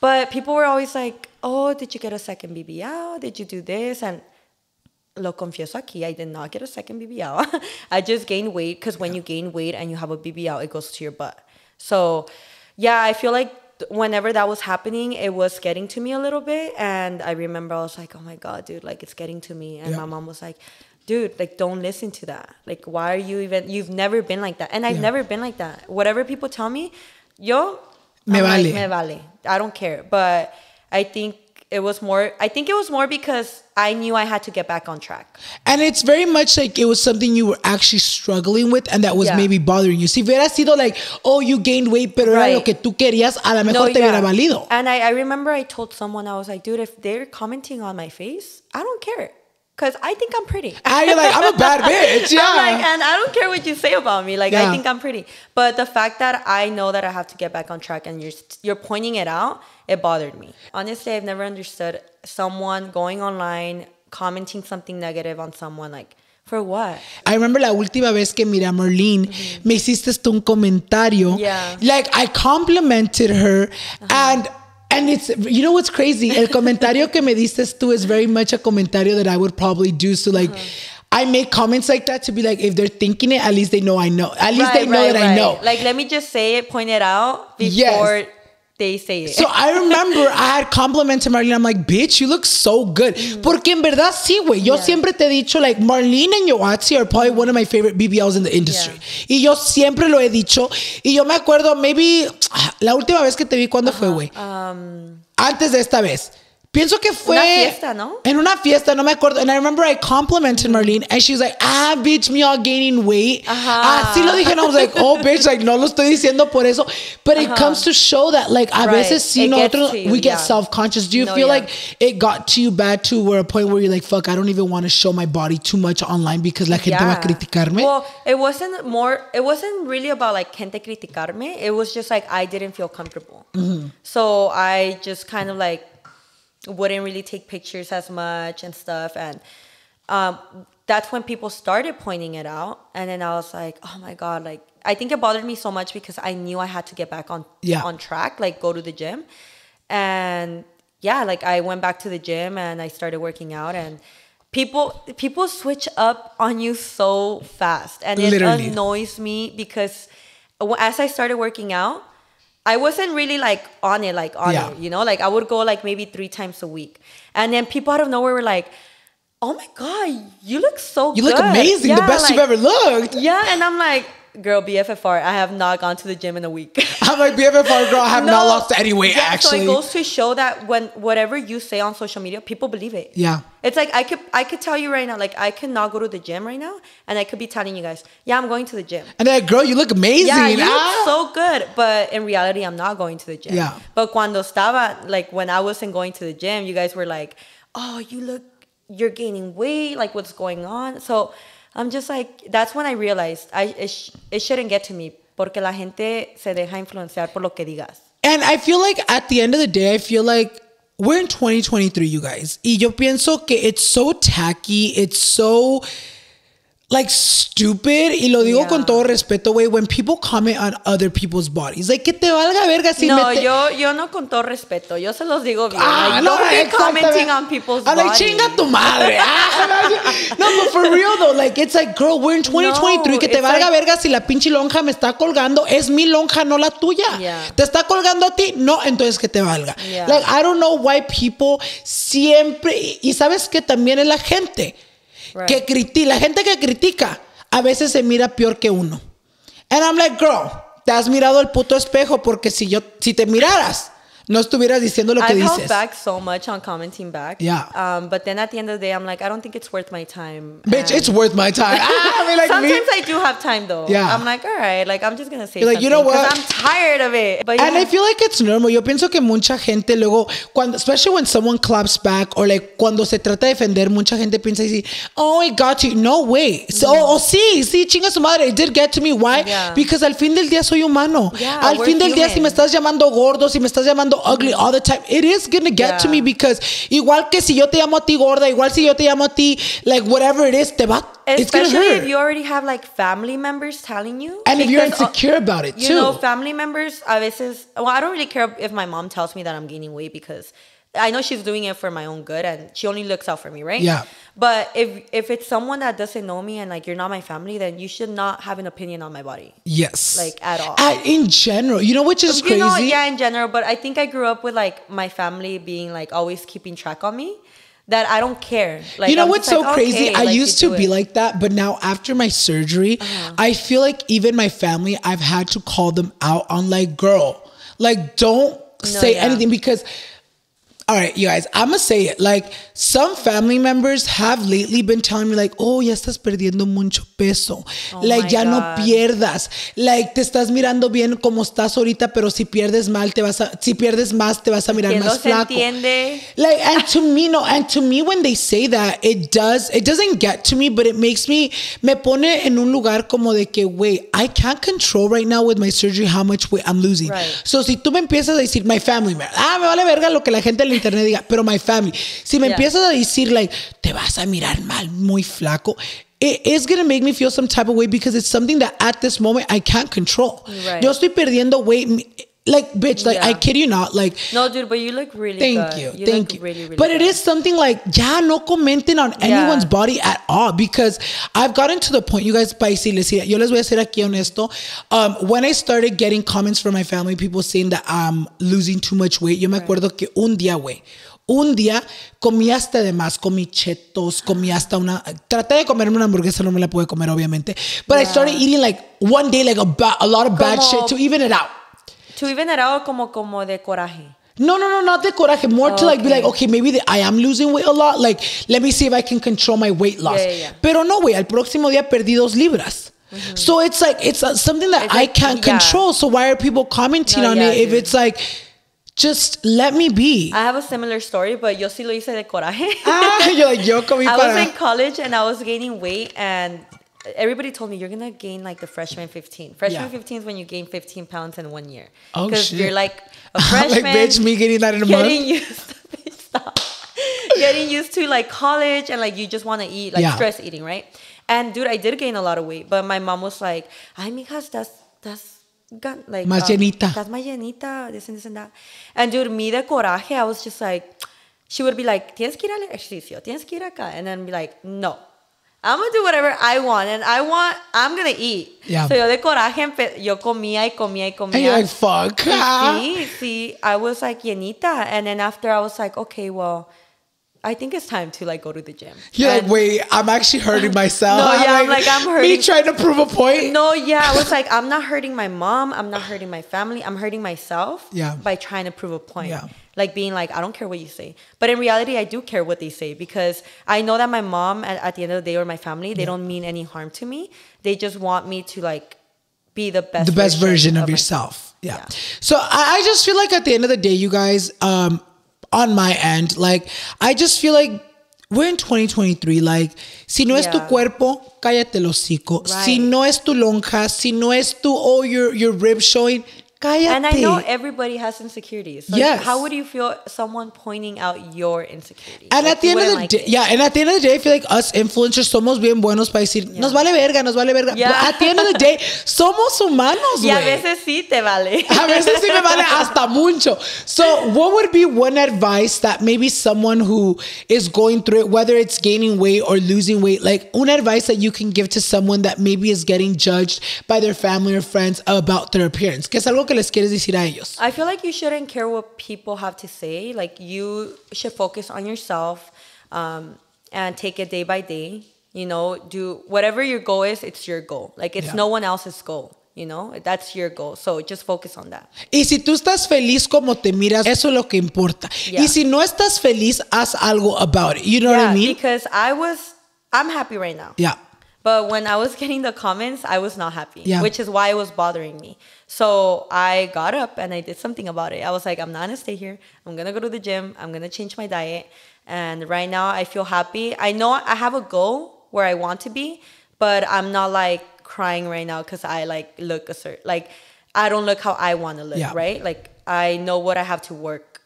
But people were always like, oh, did you get a second BBL? Did you do this? And lo confieso aquí, I did not get a second BBL. I just gained weight because when you gain weight and you have a BBL, it goes to your butt. So, yeah, I feel like whenever that was happening, it was getting to me a little bit. And I remember I was like, oh my God, dude, like it's getting to me. And Yeah. my mom was like, dude, like don't listen to that. Like, why are you even, you've never been like that. And I've Yeah. never been like that. Whatever people tell me, yo, Me I'm like, vale. me vale. I don't care. But I think it was more, I think it was more because I knew I had to get back on track. And it's very much like it was something you were actually struggling with and that was Yeah. maybe bothering you. Si hubiera sido like, oh, you gained weight, pero era Right. lo que tú querías, a lo mejor te yeah. hubiera valido. And I, I remember I told someone, I was like, dude, if they're commenting on my face, I don't care. Because I think I'm pretty. Ah, you're like, I'm a bad bitch. Yeah. Like, and I don't care what you say about me. Like, Yeah. I think I'm pretty. But the fact that I know that I have to get back on track and you're you're pointing it out, it bothered me. Honestly, I've never understood someone going online commenting something negative on someone. Like, for what? I remember la última vez que miré a Marlene, me hiciste un comentario. Yeah. Like I complimented her and and it's you know what's crazy? El comentario que me diste tú is very much a comentario that I would probably do. So like uh-huh. I make comments like that to be like if they're thinking it, at least they know I know. At least they know that I know. Like, let me just say it, point it out before Yes. They say it. So I remember I had complimented Marlene. I'm like, bitch, you look so good. Porque en verdad sí, güey. Yo Mm. Yeah. siempre te he dicho, like, Marlene and Yoatzi are probably one of my favorite BBLs in the industry. Y yo siempre lo he dicho. Y yo me acuerdo, maybe, la última vez que te vi, ¿cuándo fue, güey? Antes de esta vez. Pienso que fue. Una fiesta, ¿no? En una fiesta, no me acuerdo. And I remember I complimented Marlene and she was like, ah, bitch, me all gaining weight. Ajá. Así lo dije, and I was like, oh, bitch, like, no lo estoy diciendo por eso. But it comes to show that, like, a Right. veces sí, It nosotros, you, we get yeah. self-conscious. Do you No, feel yeah. like it got to you bad to where a point where you're like, fuck, I don't even want to show my body too much online because la gente va a criticarme? Well, it wasn't more. It wasn't really about like gente criticarme. It was just like I didn't feel comfortable. Mm-hmm. So I just kind of like wouldn't really take pictures as much and stuff. And um, that's when people started pointing it out. And then I was like, oh my god, like I think it bothered me so much because I knew I had to get back on Yeah. on track, like go to the gym. And yeah, like I went back to the gym and I started working out and people people switch up on you so fast and it Literally. annoys me because as I started working out, I wasn't really like on it, like on Yeah. it, you know, like I would go like maybe three times a week, and then people out of nowhere were like, "Oh my god, you look so you look good. amazing. the Yeah, best you've ever looked. Yeah, and I'm like, girl, BFFR, I have not gone to the gym in a week. I'm like, BFFR girl, I have not lost any weight, Yeah, actually. So it goes to show that when whatever you say on social media, people believe it. Yeah. It's like I could I could tell you right now, like I could not go to the gym right now, and I could be telling you guys, yeah, I'm going to the gym. and then, girl, you look amazing. Yeah, you Ah. look so good, but in reality, I'm not going to the gym. Yeah. But cuando estaba, like when I wasn't going to the gym, you guys were like, "Oh, you look, you're gaining weight. Like what's going on?" So I'm just like, that's when I realized I it, sh- it shouldn't get to me porque la gente se deja influenciar por lo que digas. And I feel like at the end of the day, I feel like we're in 2023, you guys. Y yo pienso que it's so tacky, it's so like stupid. Y lo digo Yeah. con todo respeto, güey. When people comment on other people's bodies, like que te valga verga si no, mete- yo, yo no con todo respeto. Yo se los digo bien. Ah, like, no, don't be commenting on people's I'm like, bodies. chinga tu madre. Ah, no, but for real though, like, it's like, girl, we're in 2023. No, que te valga like- verga si la pinche lonja me está colgando. Es mi lonja, no la tuya. Yeah. Te está colgando a ti, no, entonces que te valga. Yeah. Like, I don't know why people siempre. Y sabes que también es la gente Que critica. La gente que critica a veces se mira peor que uno. And I'm like, girl, te has mirado el puto espejo porque si yo, si te miraras, no estuvieras diciendo lo que I've held dices. back so much on commenting back. Yeah. Um, but then at the end of the day, I'm like, I don't think it's worth my time. Bitch, And it's worth my time. Ah, I mean, like me. Sometimes I do have time though. Yeah. I'm like, all right, like I'm just gonna say You're like, you know what? I'm tired of it. But And yeah. I feel like it's normal. Yo pienso que mucha gente luego, cuando, especially when someone claps back or like cuando se trata de defender, mucha gente piensa y dice, oh, it got you. No way. So, oh, sí, sí, chinga su madre. It did get to me. Why? Yeah. Because al fin del día soy humano. Yeah, al fin del día, si me estás llamando gordo, si me estás llamando ugly all the time, it is gonna get to me because igual que si yo te llamo a ti gorda, igual si yo te llamo a ti, like whatever it is, te va, Especially hurt. if you already have like family members telling you. and if you're uh, insecure about it you too. You know, family members a veces. Well, I don't really care if my mom tells me that I'm gaining weight because I know she's doing it for my own good and she only looks out for me, right? Yeah. But if if it's someone that doesn't know me and like you're not my family, then you should not have an opinion on my body. Yes. Like, at all. Uh, in general, you know, which is You crazy. know, yeah, in general. But I think I grew up with like my family being like always keeping track on me. That I don't care. Like you know I'm what's so like, crazy? okay, I like, used to be it. Uh-huh. like that, but now after my surgery, I feel like even my family, I've had to call them out on like, girl, like don't say yeah. anything because all right, you guys, I'm gonna say it. Like some family members have lately been telling me, like, oh, ya estás perdiendo mucho peso. like, Oh my ya no pierdas. Like, te estás mirando bien como estás ahorita, pero si pierdes mal, te vas a, si pierdes más, te vas a mirar más se flaco. entiende. Like, and to me, no, and to me, when they say that, it does, it doesn't get to me, but it makes me, me pone en un lugar como de que, wait, I can't control right now with my surgery how much weight I'm losing. Right. So, si tú me empiezas a decir, my family, ah, me vale verga lo que la gente en internet diga, pero my family, si me Yeah. empiezas a decir, like, te vas a mirar mal, muy flaco, it is gonna make me feel some type of way because it's something that at this moment I can't control. Right. Yo estoy perdiendo weight, like, bitch, like, I kid you not, like, No, dude, but you look really Thank good. you, You thank you. Really, really but it good. is something like, yeah, no commenting on anyone's body at all because I've gotten to the point, you guys, para decirles, sí, yo les voy a ser aquí honesto. Um, when I started getting comments from my family, people saying that I'm losing too much weight, yo me acuerdo que un día, güey, un día comí hasta de más, comí chetos, comí hasta una, traté de comerme una hamburguesa, no me la pude comer, obviamente, but I started eating like one day, like a, ba- a lot of bad Como- shit to even it out. It out como como de coraje. No, no, no, not the coraje. More to like be like, okay, maybe the, I am losing weight a lot. Like, let me see if I can control my weight loss. Yeah. Pero no, güey, al próximo día perdí dos libras. So it's like, it's uh, something that It's I like, can't yeah. control. So why are people commenting No, on it if it's like, just let me be? I have a similar story, but yo sí lo hice de coraje. ah, you're like, yo comí I para. was in college and I was gaining weight and everybody told me you're gonna gain like the freshman 15. Freshman Yeah. 15 is when you gain 15 pounds in one year. Oh, Because you're like a freshman. like, bitch, me getting that in a getting month. used bitch, stop. getting used to like college and like you just want to eat like Yeah. stress eating right and dude i did gain a lot of weight but my mom was like ay mija estás estás gan- like Más um, llenita. estás más llenita this and this and that and dude me de coraje i was just like she would be like tienes que ir al ejercicio tienes que ir acá and then be like no I'm gonna do whatever I want, and I want. I'm gonna eat. Yeah. So yo de coraje, yo comía y comía y comía. And you're like, fuck. ah. Sí, sí. I was like llenita, and then after I was like, okay, well, I think it's time to like go to the gym. You're like, wait, I'm actually hurting myself. No, yeah, I'm like, I'm hurting. Me trying to prove a point. No, yeah, I was like, I'm not hurting my mom. I'm not hurting my family. I'm hurting myself. Yeah. By trying to prove a point. Yeah. Like being like, I don't care what you say. But in reality, I do care what they say because I know that my mom, at, at the end of the day, or my family, they don't mean any harm to me. They just want me to like be the best. the best version of, myself. yourself. Yeah. Yeah. So I, I just feel like at the end of the day, you guys, um, on my end, like I just feel like we're in 2023. Like, si no es tu cuerpo, cállate el hocico. Si no es tu lonja, si no es tu oh your your rib showing, cállate. And I know everybody has insecurities. Yes. How would you feel someone pointing out your insecurities? And Like, at the end of the wouldn't day, it. yeah, and at the end of the day, I feel like us influencers somos bien buenos para decir, nos vale verga, nos vale verga. Yeah. But at the end of the day, somos humanos, Y a güey. veces sí te vale. A veces sí me vale hasta mucho. So, what would be one advice that maybe someone who is going through it, whether it's gaining weight or losing weight, like one advice that you can give to someone that maybe is getting judged by their family or friends about their appearance? Que es algo que les quieres decir a ellos? I feel like you shouldn't care what people have to say. Like you should focus on yourself um, and take it day by day. You know, do whatever your goal is. It's your goal. Like it's Yeah. no one else's goal. You know, that's your goal. So just focus on that. Y si tú estás feliz como te miras, eso es lo que importa. Yeah. Y si no estás feliz, haz algo about it. You know yeah, what I mean? because I was, I'm happy right now. Yeah. But when I was getting the comments, I was not happy, Yeah. which is why it was bothering me. So I got up and I did something about it. I was like, I'm not gonna stay here. I'm gonna go to the gym. I'm gonna change my diet. And right now, I feel happy. I know I have a goal where I want to be, but I'm not like crying right now because I like look a certain like I don't look how I want to look, Yeah. right? Like I know what I have to work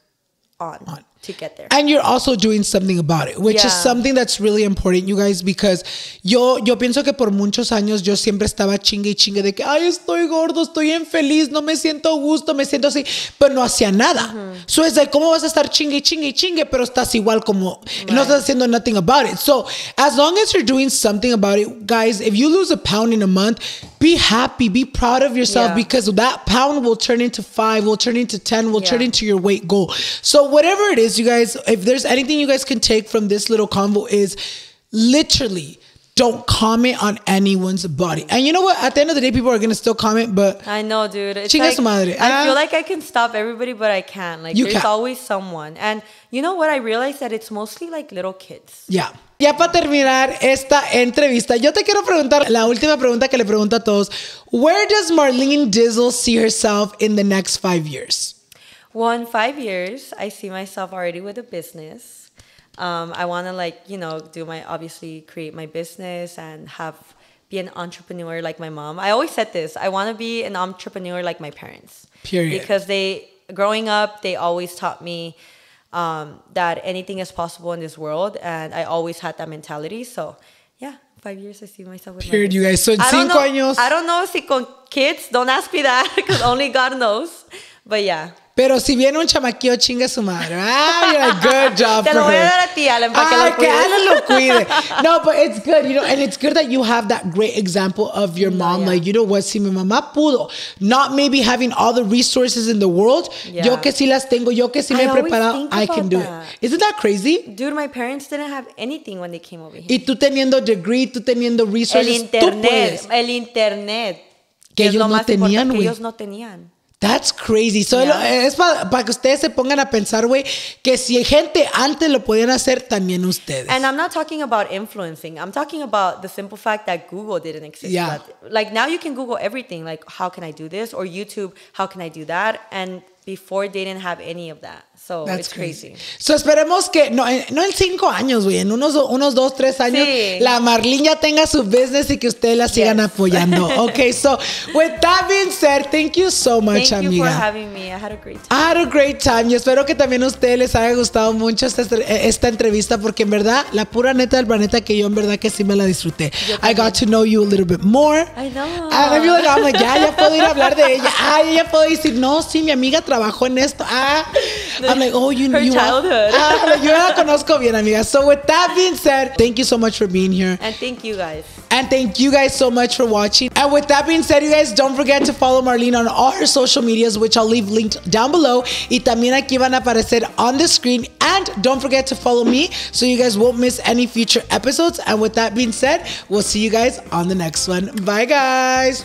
on. On. To get there. And you're also doing something about it, which is something that's really important, you guys, because yo, yo pienso que por muchos años yo siempre estaba chingue y chingue de que, ay, estoy gordo, estoy infeliz, no me siento a gusto, me siento así, pero no hacía nada. So es like, ¿cómo vas a estar chingue y chingue y chingue, pero estás igual como, no estás haciendo nothing about it? So, as long as you're doing something about it, guys, if you lose a pound in a month, be happy, be proud of yourself Yeah. because that pound will turn into five, will turn into 10, will turn into your weight goal. So whatever it is, you guys, if there's anything you guys can take from this little convo is literally don't comment on anyone's body. And you know what? At the end of the day, people are gonna still comment, but I know, dude. It's like, madre. I feel like I can stop everybody, but I can't. Like, You there's can't. always someone. And you know what? I realized that it's mostly like little kids. Yeah. Ya para terminar esta entrevista, yo te quiero preguntar la última pregunta que le pregunto a todos. Where does Marlene Dizzle see herself in the next five years? Well, in five years, I see myself already with a business. Um, I want to like you know do my obviously create my business and have be an entrepreneur like my mom. I always said this. I want to be an entrepreneur like my parents. Period. Because they growing up, they always taught me um, that anything is possible in this world, and I always had that mentality. So yeah. Five years, I see myself with my Period, you guys. So in I don't cinco know- años- I don't know if si con kids. Don't ask me that because only God knows. But yeah. Pero si viene un chamaquillo, chinga su madre. Ah, you're like, good job Te lo voy a dar a ti, Alan, para que Ah, lo que cuides. Alan lo cuide. No, but it's good, you know, and it's good that you have that great example of your mom. yeah. Like, you know what, si mi mamá pudo, not maybe having all the resources in the world, Yeah. yo que sí las tengo, yo que sí me he preparado, I can do that. it. Isn't that crazy? Dude, my parents didn't have anything when they came over here. Y tú teniendo degree, tú teniendo El resources, tú internet, puedes. el internet. Que ellos lo no tenían, que güey. ellos no tenían. That's crazy. So, Yeah. lo- es para que ustedes se pongan a pensar, güey, que si gente antes lo podían hacer, también ustedes. And I'm not talking about influencing. I'm talking about the simple fact that Google didn't exist. Yeah. That- Like now you can Google everything. Like how can I do this? Or YouTube, how can I do that? And before they didn't have any of that. So That's it's crazy. So esperemos que, no, en- no en cinco años, güey, en unos, unos dos, tres años, Sí. la Marlene ya tenga su business y que ustedes la sigan Yes. apoyando. Okay, so with that being said, thank you so much, Thank you amiga. for having me. I had a great time. I had a great time y espero que también a ustedes les haya gustado mucho esta, esta entrevista porque en verdad, la pura neta del planeta que yo en verdad que sí me la disfruté. I got to know you a little bit more. I know. And I feel like, I'm like, ya, ya puedo ir a hablar de ella. Ah, ya puedo decir, no, sí, mi amiga trabajó en esto. Ah, I'm like, oh, you, Her you childhood. Ah, like, yo la conozco bien, amiga. So with that being said, thank you so much for being here. And thank you guys. And thank you guys so much for watching. And with that being said, you guys don't forget to follow Marlene on all her social medias, which I'll leave linked down below. Y también aquí van a aparecer on the screen. And don't forget to follow me so you guys won't miss any future episodes. And with that being said, we'll see you guys on the next one. Bye, guys.